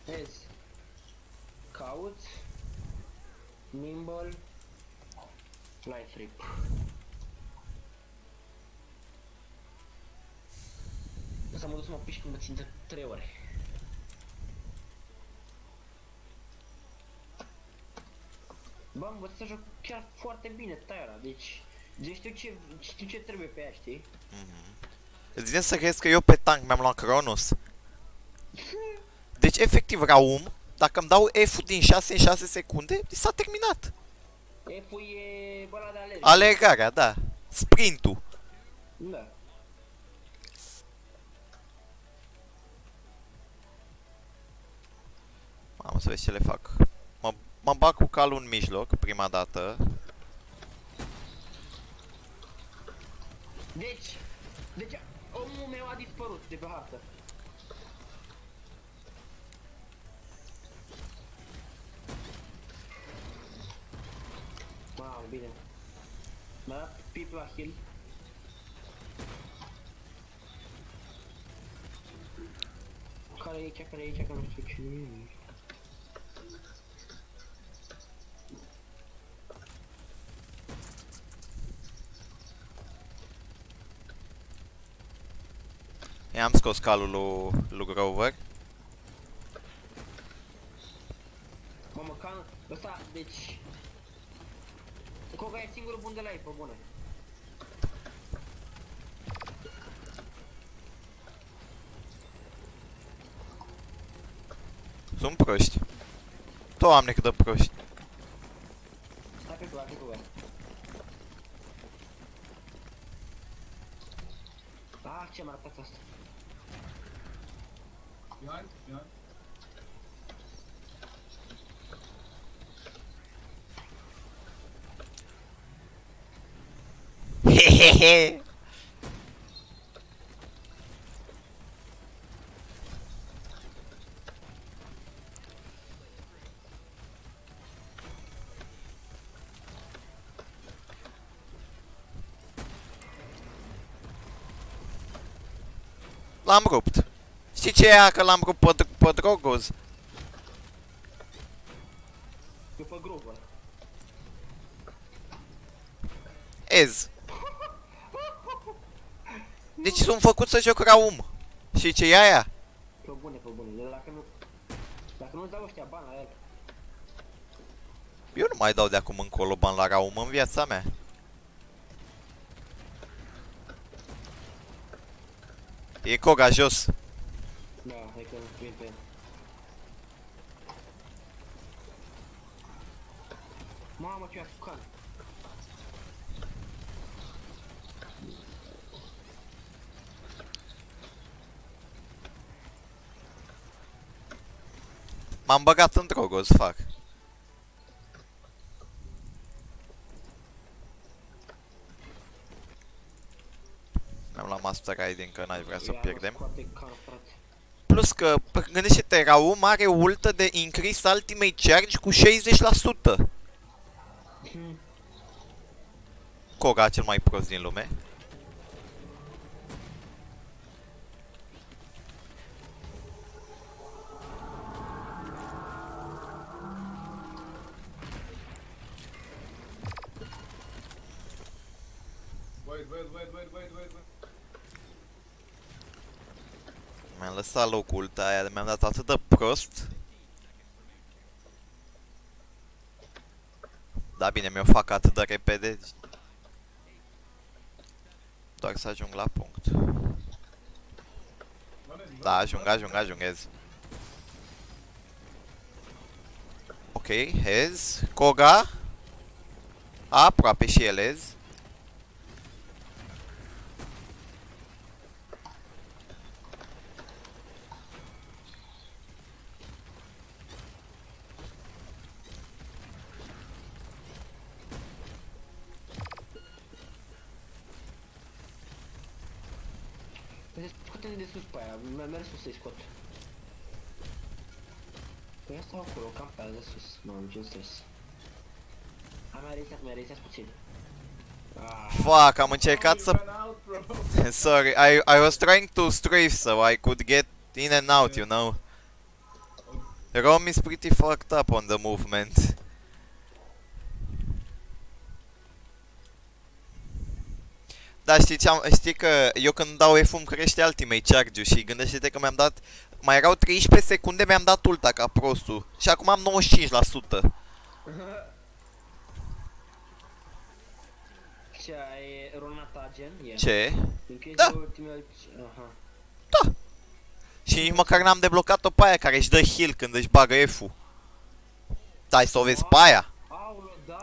Speaker 2: Vezi. Caut. Nimble. Life rip. Să mă duc să mă piși când mă țin de 3 ore. Bă, am învățat să joc chiar foarte bine Tyra, deci... Deci știu ce, știu ce trebuie pe ea, știi?
Speaker 4: Îți vine să crezi că eu pe tank mi-am luat Cronus? Deci efectiv Raum, dacă îmi dau F-ul din 6 în 6 secunde, s-a terminat.
Speaker 2: F-ul e ăla de alerg.
Speaker 4: Alergarea, da. Sprintul.
Speaker 2: Da.
Speaker 4: Mamă, să vezi ce le fac. Mă, mă bag cu calul în mijloc, prima dată.
Speaker 2: Deci, deci omul meu a dispărut de pe hartă. Mamă, bine. Mi-a dat pip la heal. Care e aici, care e aici, că nu știu cine e.
Speaker 4: I-am scos calul lui, lui Grover.
Speaker 2: Mamă, ca ăsta, deci... Coga e singurul bun de la ei, pe bune.
Speaker 4: Sunt proști. Doamne cât de proști.
Speaker 2: Stai pe coga, pe coga. Ah, ce m-a arătat asta.
Speaker 5: Behind, behind.
Speaker 4: Hehehe. L-am rupt. Știi ce e aia că l-am rupt pe, pe Drogoz?
Speaker 2: Eu pe Grover.
Speaker 4: Ez. Deci sunt făcut să joc Raum. Și ce e aia?
Speaker 2: Pe bune, pe bune. De dacă nu... Dacă nu-ți dau ăștia bani la el.
Speaker 4: Eu nu mai dau de acum încolo bani la Raum în viața mea. E Koga jos.
Speaker 2: Da, hai că vin pe el. Mamă, ce afucat.
Speaker 4: M-am băgat în Drogoz, fac. Mi-am luat Master Riding că n-aș vrea să o
Speaker 2: Ia,
Speaker 4: pierdem.
Speaker 2: Scoate car, frate.
Speaker 4: Plus că, p- gândește-te, Raum are ultă de increase ultimate charge cu 60%.
Speaker 2: Hmm.
Speaker 4: Koga cel mai prost din lume. Mi-am lăsat locul aia, mi-am dat atât de prost. Da, bine, mi-o fac atât de repede. Doar să ajung la punct. Da, ajung, ajung, ajung, Ez. Ok, Ez. Koga. Aproape și el, Ez.
Speaker 2: Deci scoate de sus pe aia, mi-a mers sus să-i scot. Păi asta acolo, cam pe aia de sus, mamă, ce stres. Am mai reizat, mai reizat puțin. Ah,
Speaker 4: Fuck, am încercat
Speaker 5: You
Speaker 4: să...
Speaker 5: ran out, bro.
Speaker 4: Sorry, I, I was trying to strafe so I could get in and out, you know. Rom is pretty fucked up on the movement. Da, știi, ce am, știi că eu când dau F îmi crește ultimate charge și gândește-te că mi-am dat... Mai erau 13 secunde, mi-am dat ulta ca prostul. Și acum am 95%.
Speaker 2: ce ai Ronata gen? E.
Speaker 4: Ce?
Speaker 2: Încă
Speaker 4: Da.
Speaker 2: da. ultimul... Aha.
Speaker 4: Și nici măcar n-am deblocat-o pe aia care își dă heal când își bagă F-ul. Stai să o vezi pe aia.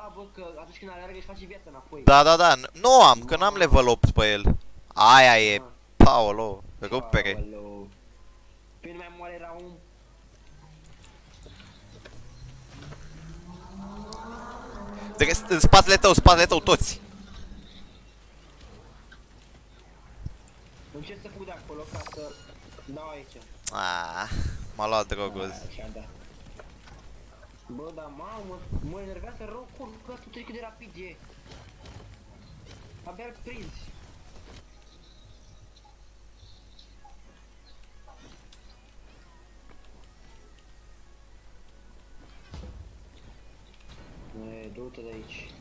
Speaker 2: Aulă, da, bă, că atunci când alergă își face viața înapoi.
Speaker 4: Da, da, da, n- nu am, că n-am level 8 pe el. Aia e,
Speaker 2: Ah.
Speaker 4: Paolo, rupere.
Speaker 2: Aoleu. Pe nu mai moare era un...
Speaker 4: De, în spatele tău, spatele tău, toți.
Speaker 2: Încerc să fug de acolo ca să dau aici.
Speaker 4: Ah, m-a luat drogul.
Speaker 2: Așa, da. Bă, dar mamă, mă enervează rău cum că tu treci cât de rapid e. Abia îl prinzi. E, du-te de aici.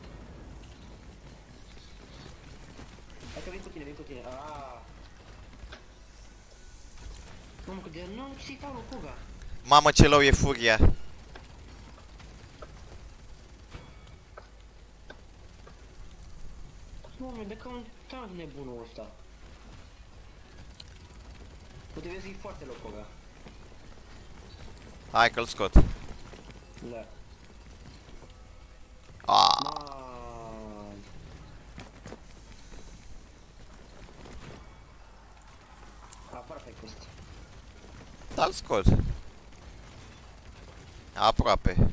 Speaker 2: Hai că vin cu tine, vin cu tine. Aaaa. Mamă, cât de... Nu, ce-i fac, Kuga?
Speaker 4: Mamă, ce low e furia.
Speaker 2: Doamne, de ca un tank nebunul ăsta. Uite, vezi, e foarte loc ăla.
Speaker 4: Hai că-l scot.
Speaker 2: Da.
Speaker 4: Ah,
Speaker 2: Man. A, perfect ăsta.
Speaker 4: da-l scot. Aproape.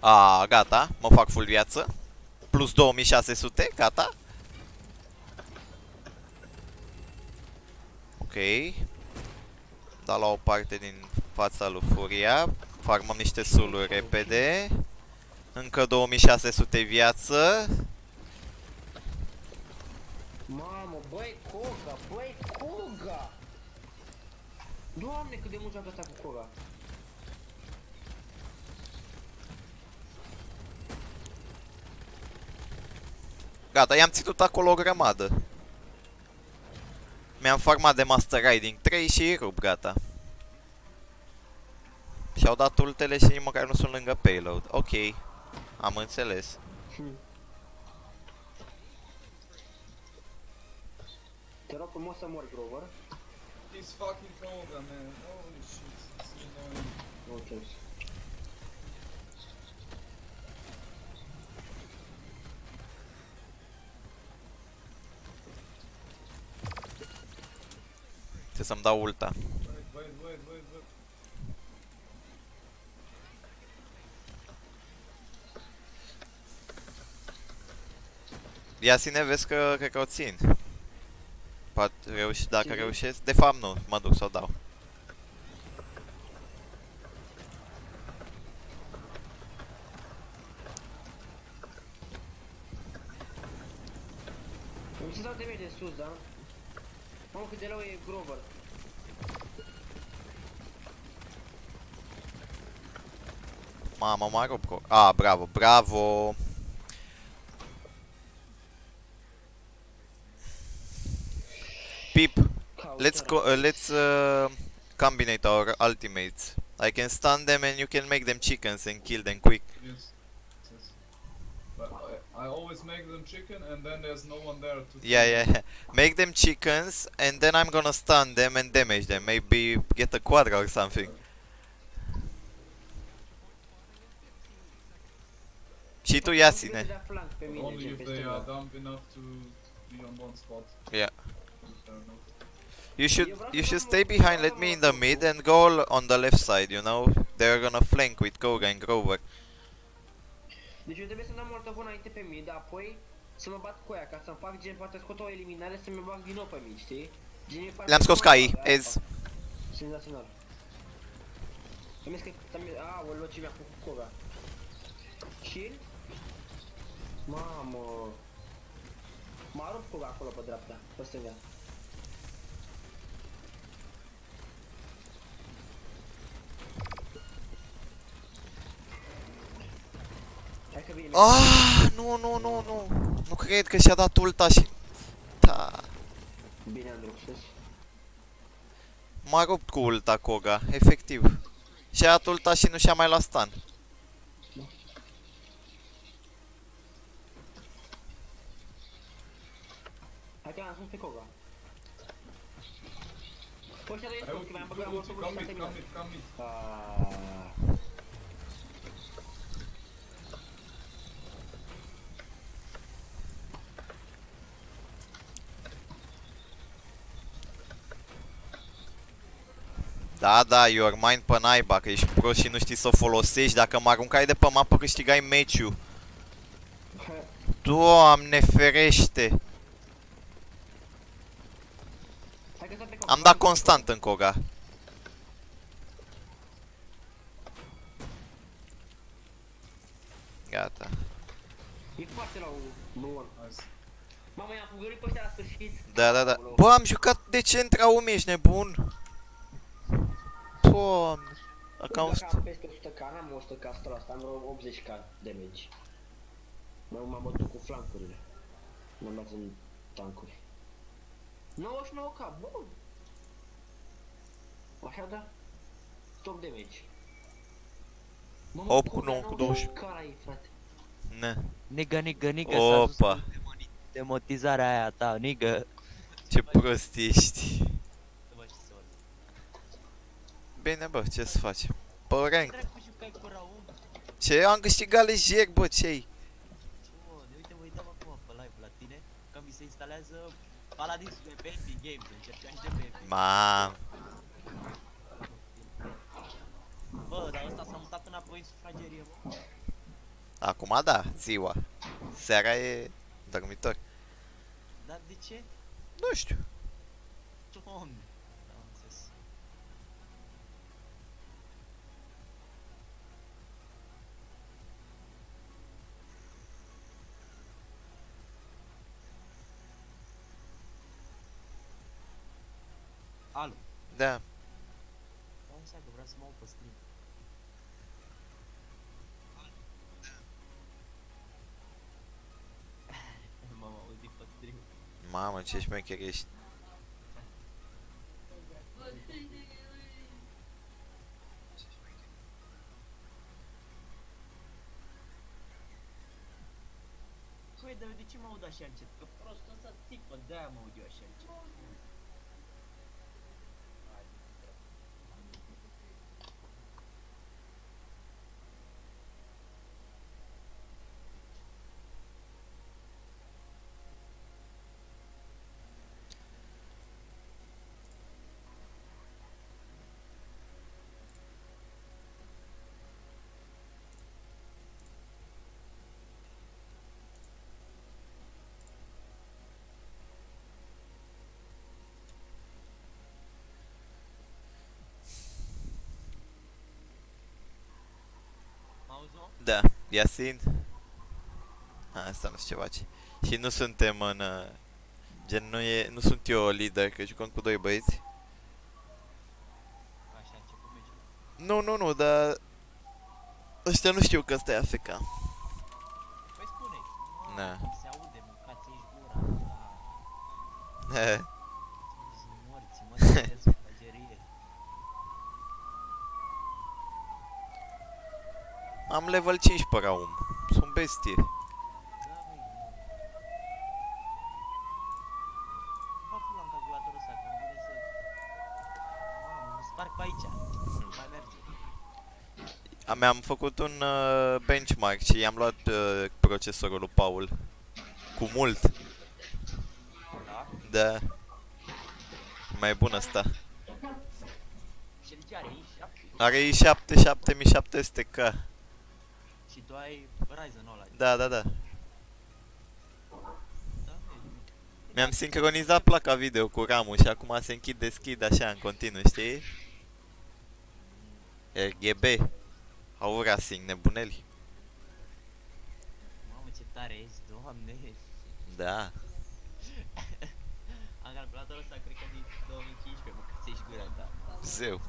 Speaker 4: A, gata, mă fac full viață. Plus 2600, gata. Ok. Da la o parte din fața lui Furia. Farmăm niște suluri repede. Încă 2600 viață.
Speaker 2: Mamă, băi, Koga, băi, Koga! Doamne, cât de mult joacă asta cu Koga.
Speaker 4: Gata, i-am ținut acolo o grămadă. Mi-am farmat de Master Riding 3 și îi rup, gata. Și-au dat ultele și nici măcar nu sunt lângă payload. Ok, am înțeles.
Speaker 2: Hm. Te rog frumos să mori, Grover.
Speaker 5: He's fucking Koga, man. Holy shit. It's annoying.
Speaker 2: Nu
Speaker 4: Trebuie să-mi dau ulta.
Speaker 5: Wait, wait, wait, wait, wait.
Speaker 4: Ia sine, vezi că cred că o țin. Poate reuși, dacă
Speaker 2: Ține.
Speaker 4: reușesc. De fapt nu, mă duc să o dau.
Speaker 2: Îmi se dau de mine de sus, da? Mamă, cât de rău e Grover.
Speaker 4: Mamă, mă rup cu... Ah, bravo, bravo! Pip, let's go, uh, let's uh, combinate our ultimates. I can stun them and you can make them chickens and kill them quick.
Speaker 5: Yes. yes. I, always make them chicken and then there's no one there to
Speaker 4: Yeah, yeah. Make them chickens and then I'm gonna stun them and damage them. Maybe get a quadra or something. Și tu ia sine.
Speaker 2: Da flank pe mine,
Speaker 5: Only if they are dumb enough to be on one spot.
Speaker 4: Yeah. You should you should stay behind, let me in the mid and go on the left side, you know? They're gonna flank with Koga and Grover.
Speaker 2: Deci eu trebuie să dau multă bună înainte pe mid, apoi să mă bat cu ea, ca să-mi fac gen, poate scot o eliminare să mă bag din nou pe mid, știi? Gen, e foarte
Speaker 4: Le-am scos
Speaker 2: frumos,
Speaker 4: caii,
Speaker 2: da,
Speaker 4: Ez.
Speaker 2: asta. Senzațional. Am zis că, am zis, a, o ce mi-a făcut Koga. Shield? Mamă. M-a rupt Koga acolo pe dreapta, pe stânga.
Speaker 4: Ah, nu, nu, nu, nu. Nu cred că și-a dat ulta și... Da.
Speaker 2: Bine, Andrew, sus.
Speaker 4: M-a rupt cu ulta Koga, efectiv. Și-a dat ulta și nu și-a mai luat stun.
Speaker 2: Hai că l-am spus pe Koga. Păi ăștia doi
Speaker 5: I
Speaker 2: scos,
Speaker 5: would
Speaker 2: că mi-am
Speaker 5: do
Speaker 2: băgat
Speaker 5: ulti,
Speaker 2: mortul cu
Speaker 5: come
Speaker 2: și
Speaker 5: mid,
Speaker 2: s-a
Speaker 5: come
Speaker 2: terminat.
Speaker 5: mid, come mid.
Speaker 2: Ah.
Speaker 4: Da, da, your mind pe naiba, că ești prost și nu știi să o folosești. Dacă mă aruncai de pe mapă, câștigai meciul. Doamne ferește!
Speaker 2: Hai că stau pe Koga.
Speaker 4: Am dat constant în Koga. Gata.
Speaker 2: E foarte la un bun.
Speaker 5: Nice.
Speaker 2: Mamă, i-am fugărit pe ăștia la sfârșit.
Speaker 4: Da, da, da.
Speaker 2: Acolo.
Speaker 4: Bă, am jucat de centra umi, ești nebun? Doamne. Dacă am
Speaker 2: Dacă
Speaker 4: st-
Speaker 2: am peste 100k, n-am 100k asta, asta am vreo 80k damage. M-am m-am bătut cu flancurile. M-am dat în tancuri. 99k, bun! Așa da? Top damage. Mamă,
Speaker 4: 8 cu
Speaker 2: cum
Speaker 4: 9 cu
Speaker 2: 20 Cara ai, frate.
Speaker 4: Ne.
Speaker 6: Nigă, nigă, nigă, s-a dus
Speaker 4: Opa.
Speaker 6: cu demoni- demonetizarea aia ta, nigă.
Speaker 4: Ce prost ești.
Speaker 6: Nu mă știu să văd.
Speaker 4: Bine, bă, ce să facem? Pe rank.
Speaker 6: Dracu, jucai cu Raum?
Speaker 4: Ce? Am câștigat lejer, bă, ce-i?
Speaker 6: Ce mă, uite, mă uitam acum pe live la tine, că mi se instalează Paladins de pe Epic Games, încercam și de pe Epic.
Speaker 4: Mam.
Speaker 6: Bă, dar ăsta s-a mutat înapoi în sufragerie, mă.
Speaker 4: Acum da, ziua. Seara e dormitor.
Speaker 6: Dar de ce?
Speaker 4: Nu știu.
Speaker 6: Doamne. Am înțeles. Alo.
Speaker 4: Da.
Speaker 6: Stai așa că vreau să mă aud pe stream. M-am auzit pe stream.
Speaker 4: Mamă, ce șmecher ești.
Speaker 6: Păi, dar de ce mă aud așa încet? Că prostul ăsta țipă, de-aia mă aud eu așa încet. Hai, Mă auzi, mă?
Speaker 4: Da. Yasin? A, asta nu știu ce face. Și nu suntem în... uh, Gen, nu, e, nu sunt eu lider, că jucăm cu doi băieți.
Speaker 6: Așa a început meciul.
Speaker 4: Nu, nu, nu, dar... Ăștia nu știu că ăsta e AFK.
Speaker 6: Păi spune
Speaker 4: Da.
Speaker 6: Se aude, mâncați aici gura. Da.
Speaker 4: He.
Speaker 6: Sunt morți, mă,
Speaker 4: Am level 5 pe Raum. Sunt bestie.
Speaker 6: Da, băi. Fac la calculatorul ăsta, că îmi vine să... Mamă, mă sparg pe aici. Nu mai merge.
Speaker 4: A, mi-am făcut un uh, benchmark și i-am luat uh, procesorul lui Paul. Cu mult.
Speaker 6: Da?
Speaker 4: Da. Mai bun ăsta.
Speaker 6: Și de ce are i7?
Speaker 4: Are i7 7700K.
Speaker 6: Și tu ai Ryzen-ul ăla.
Speaker 4: Da, da, da.
Speaker 6: Da, băi.
Speaker 4: Mi-am sincronizat placa video cu RAM-ul și acum se închid deschid așa în continuu, știi? RGB. Au racing nebuneli.
Speaker 6: Mamă, ce tare ești, doamne.
Speaker 4: Da.
Speaker 6: Am calculatorul ăsta, cred că din 2015, mă, că ți-ești gura ta.
Speaker 4: Zeu.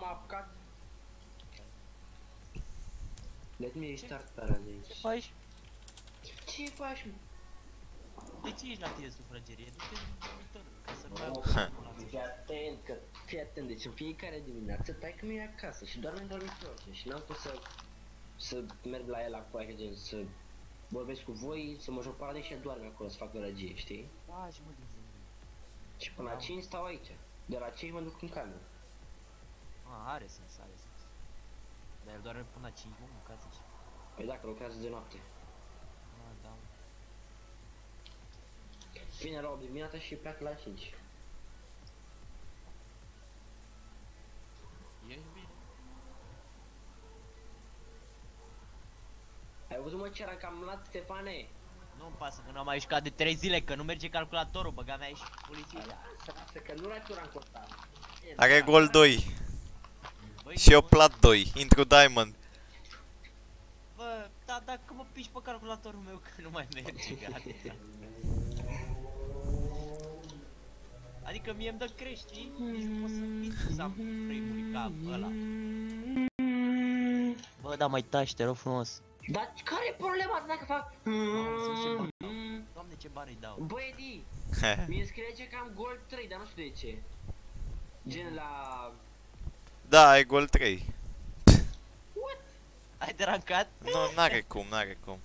Speaker 2: M-am apucat. Let me restart Paradise.
Speaker 6: Ce faci?
Speaker 2: Ce faci, mă?
Speaker 6: De ce ești la tine sufragerie? Du-te în dormitor, ca să nu mai
Speaker 2: Ha.
Speaker 6: au
Speaker 2: Fii atent, că fii atent, deci în fiecare dimineață tai că mi acasă și doarme în dormitor și n-am pus să, să merg la el acolo, adică gen să vorbesc cu voi, să mă joc parade și el doarme acolo să fac gărăgie, știi?
Speaker 6: Faci, mă, din zi.
Speaker 2: Și până la 5 stau aici, de la 5 mă duc în cameră.
Speaker 6: A, are sens, are sens. Dar el doarme până la 5, mă, mâncați aici.
Speaker 2: Păi dacă lucrează de noapte.
Speaker 6: A, da.
Speaker 2: Vine la 8 dimineața și pleacă la 5.
Speaker 6: Ești bine.
Speaker 2: Ai văzut mă ce era cam lat, Stefane?
Speaker 6: Nu-mi pasă că nu am mai jucat de 3 zile, că nu merge calculatorul, băga mea și poliția.
Speaker 2: Lasă, lasă, că nu l-ai tu rancortat.
Speaker 4: Are gol 2
Speaker 6: Băi,
Speaker 4: și eu
Speaker 6: bă,
Speaker 4: plat 2. Intru Diamond.
Speaker 6: Bă, da, dacă mă piși pe calculatorul meu, că nu mai merge, gata. Adică mie îmi dă crești, știi? Nici nu pot să piși să am frame-uri ca ăla. Bă, da, mai taci, te rog frumos.
Speaker 2: Dar care e problema dacă fac?
Speaker 6: Mamă, sunt ce bani dau. Doamne, ce bani îi dau.
Speaker 2: Băi, Edi, mie scrie aici că am gol 3, dar nu știu de ce. Gen la...
Speaker 4: Da, ai gol 3.
Speaker 6: Ai derancat?
Speaker 4: Nu, n-are cum, n-are cum.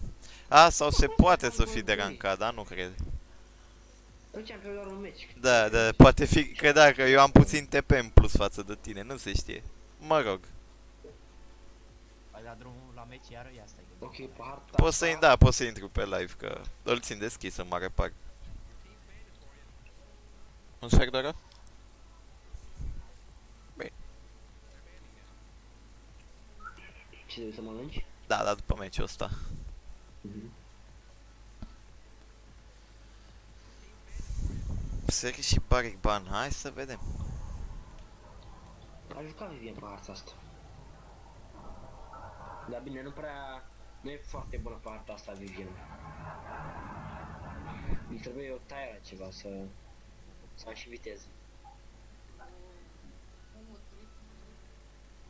Speaker 4: A, sau se poate să fii de rancat, dar nu cred.
Speaker 2: Nu ce am pierdut doar un meci.
Speaker 4: Da, da, poate fi, credea că eu am puțin TP în plus față de tine, nu se știe. Mă rog,
Speaker 6: Ai dat drumul la meci iară? Ia stai că
Speaker 2: Ok, pe harta
Speaker 4: poți să
Speaker 2: asta-
Speaker 4: da, poți să intru pe live, că îl țin deschis în mare parte. Un sfert de oră?
Speaker 2: Ce trebuie să mănânci?
Speaker 4: Da, da, după meciul ăsta.
Speaker 2: Mhm.
Speaker 4: Seri și Baric Ban, hai să vedem.
Speaker 2: A jucat Vivien pe harta asta. Dar bine, nu prea... Nu e foarte bună pe harta asta Vivien. Îi trebuie o taia ceva să... Să am și viteză.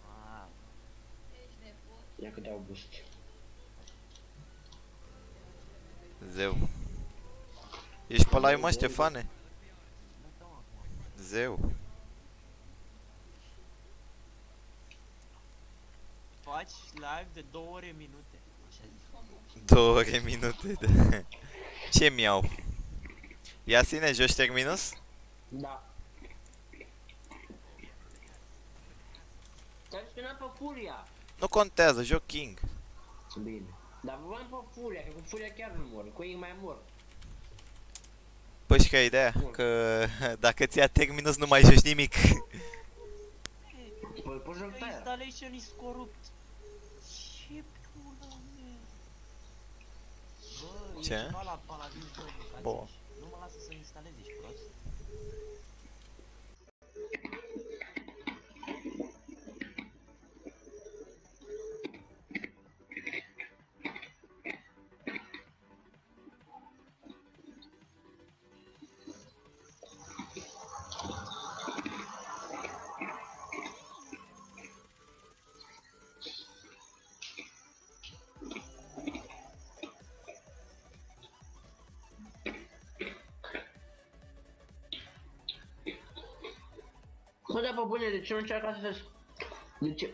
Speaker 6: Ah,
Speaker 2: Ia că dau boost.
Speaker 4: Zeu. Ești pe live, mă, Ștefane?
Speaker 6: nu dau acum.
Speaker 4: Zeu.
Speaker 6: Faci live de 2 ore minute. Așa zic.
Speaker 4: Două ore minute de... Ce mi-au? Ia sine, joci terminus?
Speaker 2: Da. Ți-am spunat pe Furia.
Speaker 4: Nu contează, joc King.
Speaker 2: Bine. Dar vorbeam pe Furia, că cu Furia chiar nu mor, cu ei mai mor.
Speaker 4: Păi și care ideea? Că dacă ți ia terminus nu mai joci nimic.
Speaker 2: Păi poți joc
Speaker 6: Că
Speaker 2: taia.
Speaker 6: installation is corrupt. Ce pula mea? Bă,
Speaker 4: Ce?
Speaker 6: e ceva la Paladin 2, mâncați
Speaker 4: Bun.
Speaker 6: Nu mă lasă să instalez,
Speaker 2: bune, de ce nu încerca să se... De ce?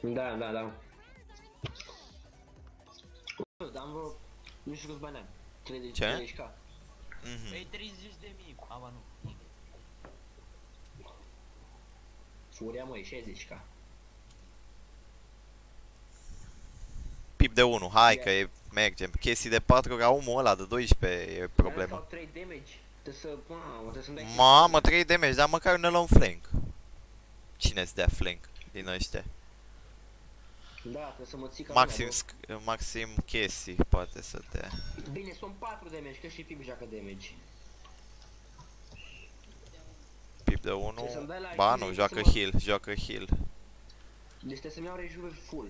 Speaker 2: Da, da, da. Dar am vreo... Nu știu câți bani am. 30,
Speaker 4: Ce?
Speaker 2: 30k.
Speaker 4: Mhm.
Speaker 6: Păi 30 de mii. Aba nu.
Speaker 2: Furia, măi, 60k.
Speaker 4: Pip de 1, hai că e, mergem. Chestii de 4 ca omul ăla de 12 e problema.
Speaker 2: Au 3 damage. Trebuie să... Mamă, trebuie să-mi dai...
Speaker 4: Mamă, 3 damage, dar măcar ne luăm flank. Cine să dea flank din ăștia?
Speaker 2: Da, trebuie să mă ții ca
Speaker 4: Maxim,
Speaker 2: lumea,
Speaker 4: sc- maxim chestii poate să dea.
Speaker 2: bă. Bine, sunt 4 damage, că și Pip joacă damage.
Speaker 4: Pip de
Speaker 2: Ce
Speaker 4: 1,
Speaker 2: să-mi dai la
Speaker 4: ba
Speaker 2: heal,
Speaker 4: nu,
Speaker 2: să
Speaker 4: joacă
Speaker 2: mă-
Speaker 4: heal, joacă heal.
Speaker 2: Deci trebuie să-mi iau rejuve full.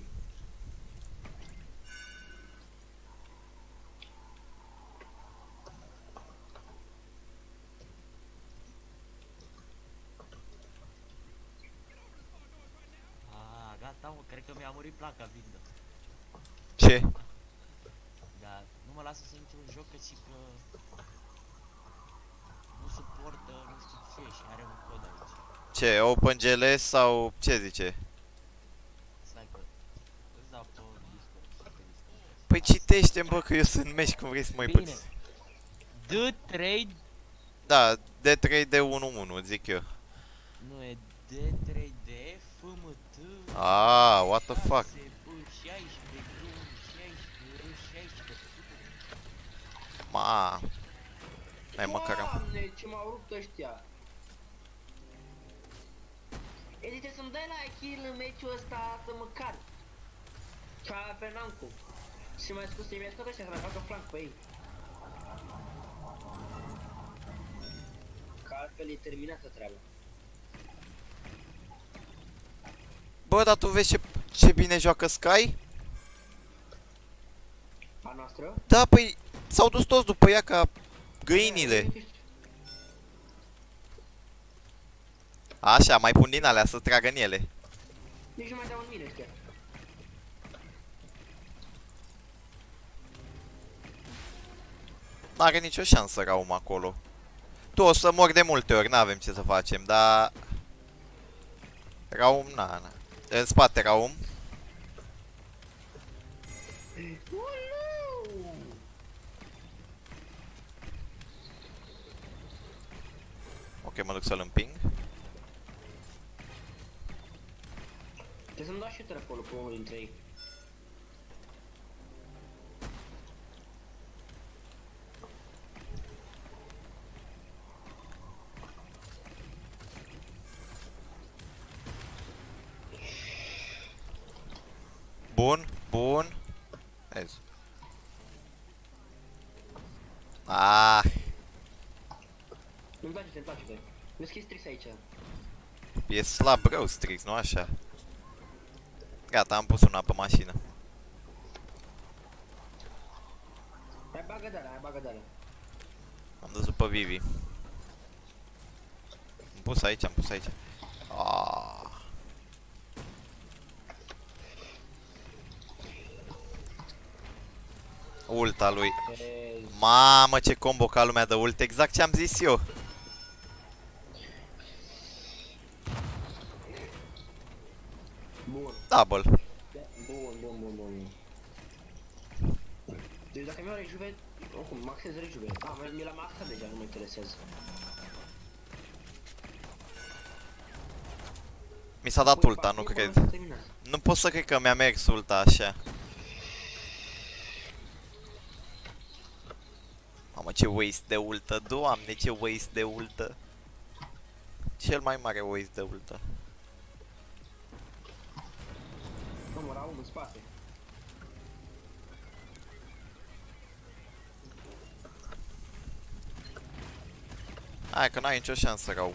Speaker 6: Ah, gata mă, cred că mi-a murit placa vindă.
Speaker 4: Ce?
Speaker 6: Dar nu mă lasă să intru în joc că și că nu suportă nu știu ce și are un cod aici.
Speaker 4: Ce, OpenGLS sau ce zice?
Speaker 6: Stai că îți dau pe Discord și pe Discord.
Speaker 4: Păi citește bă că eu sunt meci cum vrei să mai
Speaker 6: Bine.
Speaker 4: puțin.
Speaker 6: The trade
Speaker 4: Da, D3 de 1-1, zic eu.
Speaker 6: nu e D3D FMT
Speaker 4: Ah, what the fuck?
Speaker 6: B16 G16 R16
Speaker 4: Ma. Hai măcar am.
Speaker 2: Doamne, ce m-au rupt ăștia. Edi, trebuie să-mi dai la kill în meciul ăsta să mă car. Ca pe Nancu. Și mai scos să-i mai scot ăștia să mai facă flank pe ei. Că altfel e terminată treaba.
Speaker 4: Bă, dar tu vezi ce, ce bine joacă Sky?
Speaker 2: A noastră?
Speaker 4: Da, păi s-au dus toți după ea ca găinile. Așa, mai pun din alea să tragă în ele.
Speaker 2: Nici nu mai dau în mine ăștia.
Speaker 4: N-are nicio șansă Raum acolo. Tu o să mor de multe ori, n-avem ce să facem, dar... Raum, na, na. În spate, Raum.
Speaker 2: Ulu!
Speaker 4: Ok, mă duc să-l împing.
Speaker 2: Trebuie să-mi dau shooter acolo pe unul dintre ei.
Speaker 4: Bun, bun. Vezi. Ah,
Speaker 2: Nu-mi place, îmi place, bă. Mi-a scris trix aici.
Speaker 4: e slab rău Strix, nu așa? Gata, am pus una pe mașină.
Speaker 2: Hai bagă de hai bagă de
Speaker 4: Am dus pe Vivi. Am pus aici, am pus aici. Ah. Ulta lui.
Speaker 2: Vezi.
Speaker 4: Mamă, ce combo ca lumea de ult, exact ce am zis eu.
Speaker 2: Bun.
Speaker 4: Double.
Speaker 2: Bun, bun, bun, bun. Deci dacă mi-au rejuve, oricum, maxez rejuve. Ah, mi- mi l-am maxat deja, nu mă interesează.
Speaker 4: Mi s-a dat
Speaker 2: Păi,
Speaker 4: ulta, nu
Speaker 2: partidul
Speaker 4: cred.
Speaker 2: s-a terminat.
Speaker 4: Nu pot să cred că mi-a mers ulta așa. Mamă, ce waste de ultă, doamne, ce waste de ultă. Cel mai mare waste de ultă.
Speaker 2: Nu, mă, Raul, în spate.
Speaker 4: Hai că n-ai nicio șansă, Raum.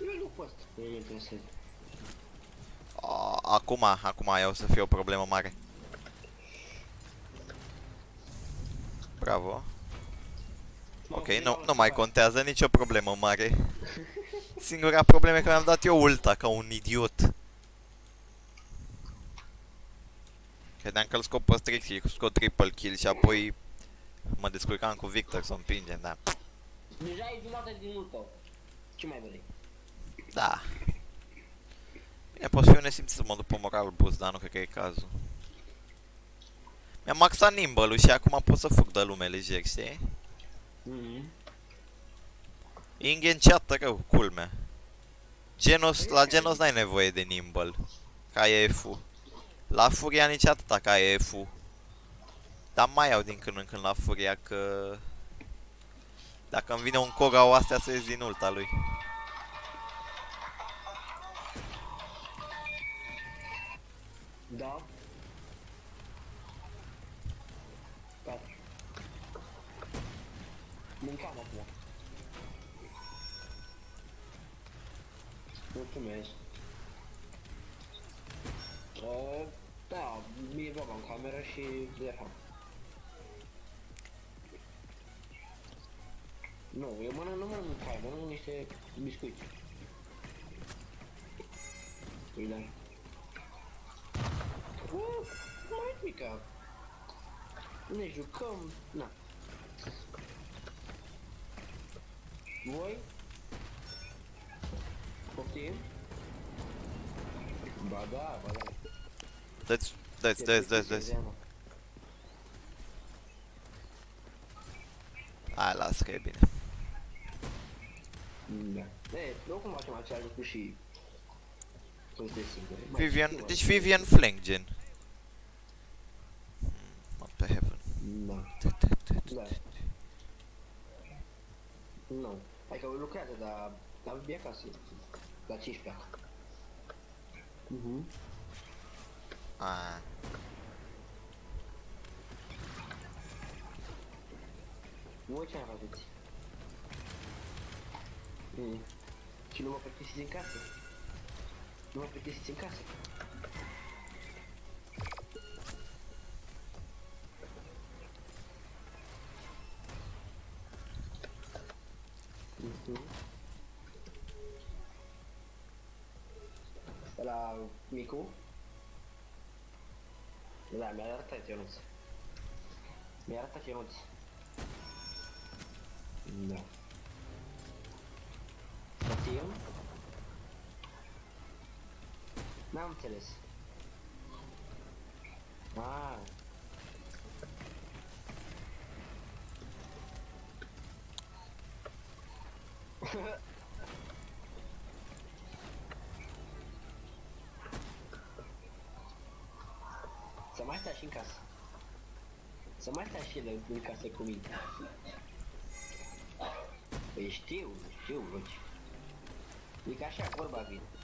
Speaker 2: Eu nu pot. Nu mă interesează
Speaker 4: acum, acum eu o să fie o problemă mare. Bravo. Ok, nu, nu mai contează nicio problemă mare. Singura problemă e că mi-am dat eu ulta ca un idiot. Credeam că îl scot pe strict și scot triple kill și apoi mă descurcam cu Victor să o împingem, da.
Speaker 2: Deja e jumătate din mult Ce mai vrei?
Speaker 4: Da. Bine, pot să fiu nesimțit să mă duc pe moral boost, dar nu cred că e cazul. Mi-am maxat nimble și acum pot să fug de lume lejer, știi?
Speaker 2: Mhm.
Speaker 4: Ingen înceată rău, culmea. Genos, la Genos n-ai nevoie de nimble. Ca e F-ul. La Furia nici atâta ca e F-ul. Dar mai au din când în când la Furia că... Dacă îmi vine un Koga o astea să ies din ulta lui.
Speaker 2: Mâncam acum. Mulțumesc. Uh, da, mie baba în cameră și de Nu, eu mănânc, nu mănânc cai, mănânc niște biscuiți. Uite. Uh, mai mică. Ne jucăm, na. Voi? Poftim? Ba da, ba da.
Speaker 4: Dă-ți, dă-ți, dă-ți, dă-ți, dă-ți. Hai, las că e bine.
Speaker 2: Da. E, oricum facem același lucru și... Toți de singuri. Mai
Speaker 4: Vivian,
Speaker 2: știu,
Speaker 4: deci
Speaker 2: mai-
Speaker 4: Vivian flank gen. Hmm, What the heaven.
Speaker 2: Da. Da. Nu. Adică lucrează, dar la bine acasă. La 5 pleacă. Mhm.
Speaker 4: Ah.
Speaker 2: Voi ce mai faceți? Mm. Și nu mă plictisiți în casă? Nu mă plictisiți în casă? Mhm. La micu? Da, mi-a arătat Ionuț. Mi-a arătat Ionuț. Da. Poftim? N-am înțeles. Ah. Să mai stai și în casă. Să mai stai și el în casă cu mine. Păi știu, știu, roci. E ca așa, vorba vine.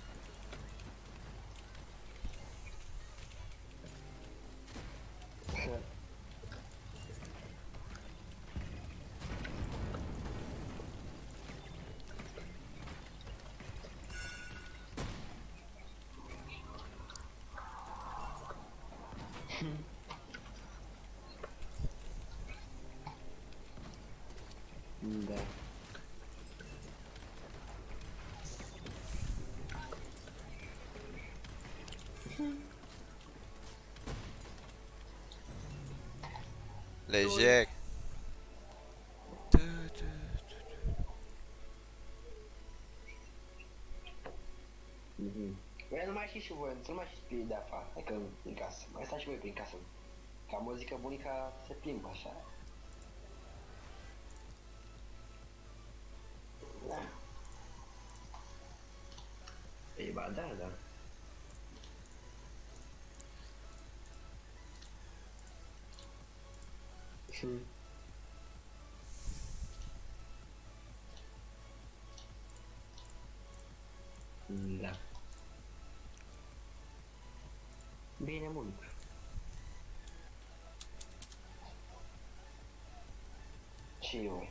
Speaker 2: Da.
Speaker 4: Lejer.
Speaker 2: Mhm. Băi, nu mai știți și voi, să nu mai știți spirit de afară, adică în, în casă. Mai stați și voi prin casă. Ca muzică bunica se plimbă așa. Da. Ei, ba da, da. Hmm. Bine mult. Și eu.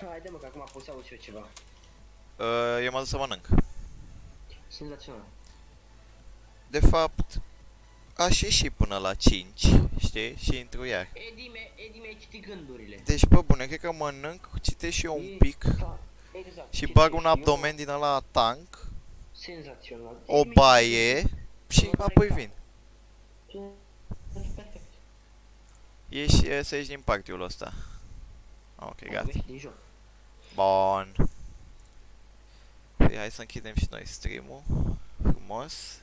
Speaker 2: Haide mă, că acum pot să aud și eu ceva.
Speaker 4: Uh, eu mă duc să mănânc.
Speaker 2: Senzațional.
Speaker 4: De fapt, aș ieși până la 5, știi? Și intru iar.
Speaker 2: Edi, mi Edi mi-ai citit gândurile.
Speaker 4: Deci, bă, bune, cred că mănânc, citesc și eu un
Speaker 2: E-
Speaker 4: pic
Speaker 2: da, Exact.
Speaker 4: și
Speaker 2: citești.
Speaker 4: bag un
Speaker 2: Eu-
Speaker 4: abdomen din ăla tank,
Speaker 2: Senzațional.
Speaker 4: o
Speaker 2: Edi mi-ai
Speaker 4: baie și
Speaker 2: Următoare
Speaker 4: apoi
Speaker 2: cap.
Speaker 4: vin.
Speaker 2: citit- Perfect.
Speaker 4: Ieși, e, să ieși din partiul ăsta. Ok, gata.
Speaker 2: Vorbești din joc.
Speaker 4: Bun. Păi hai să închidem și noi stream-ul. Frumos.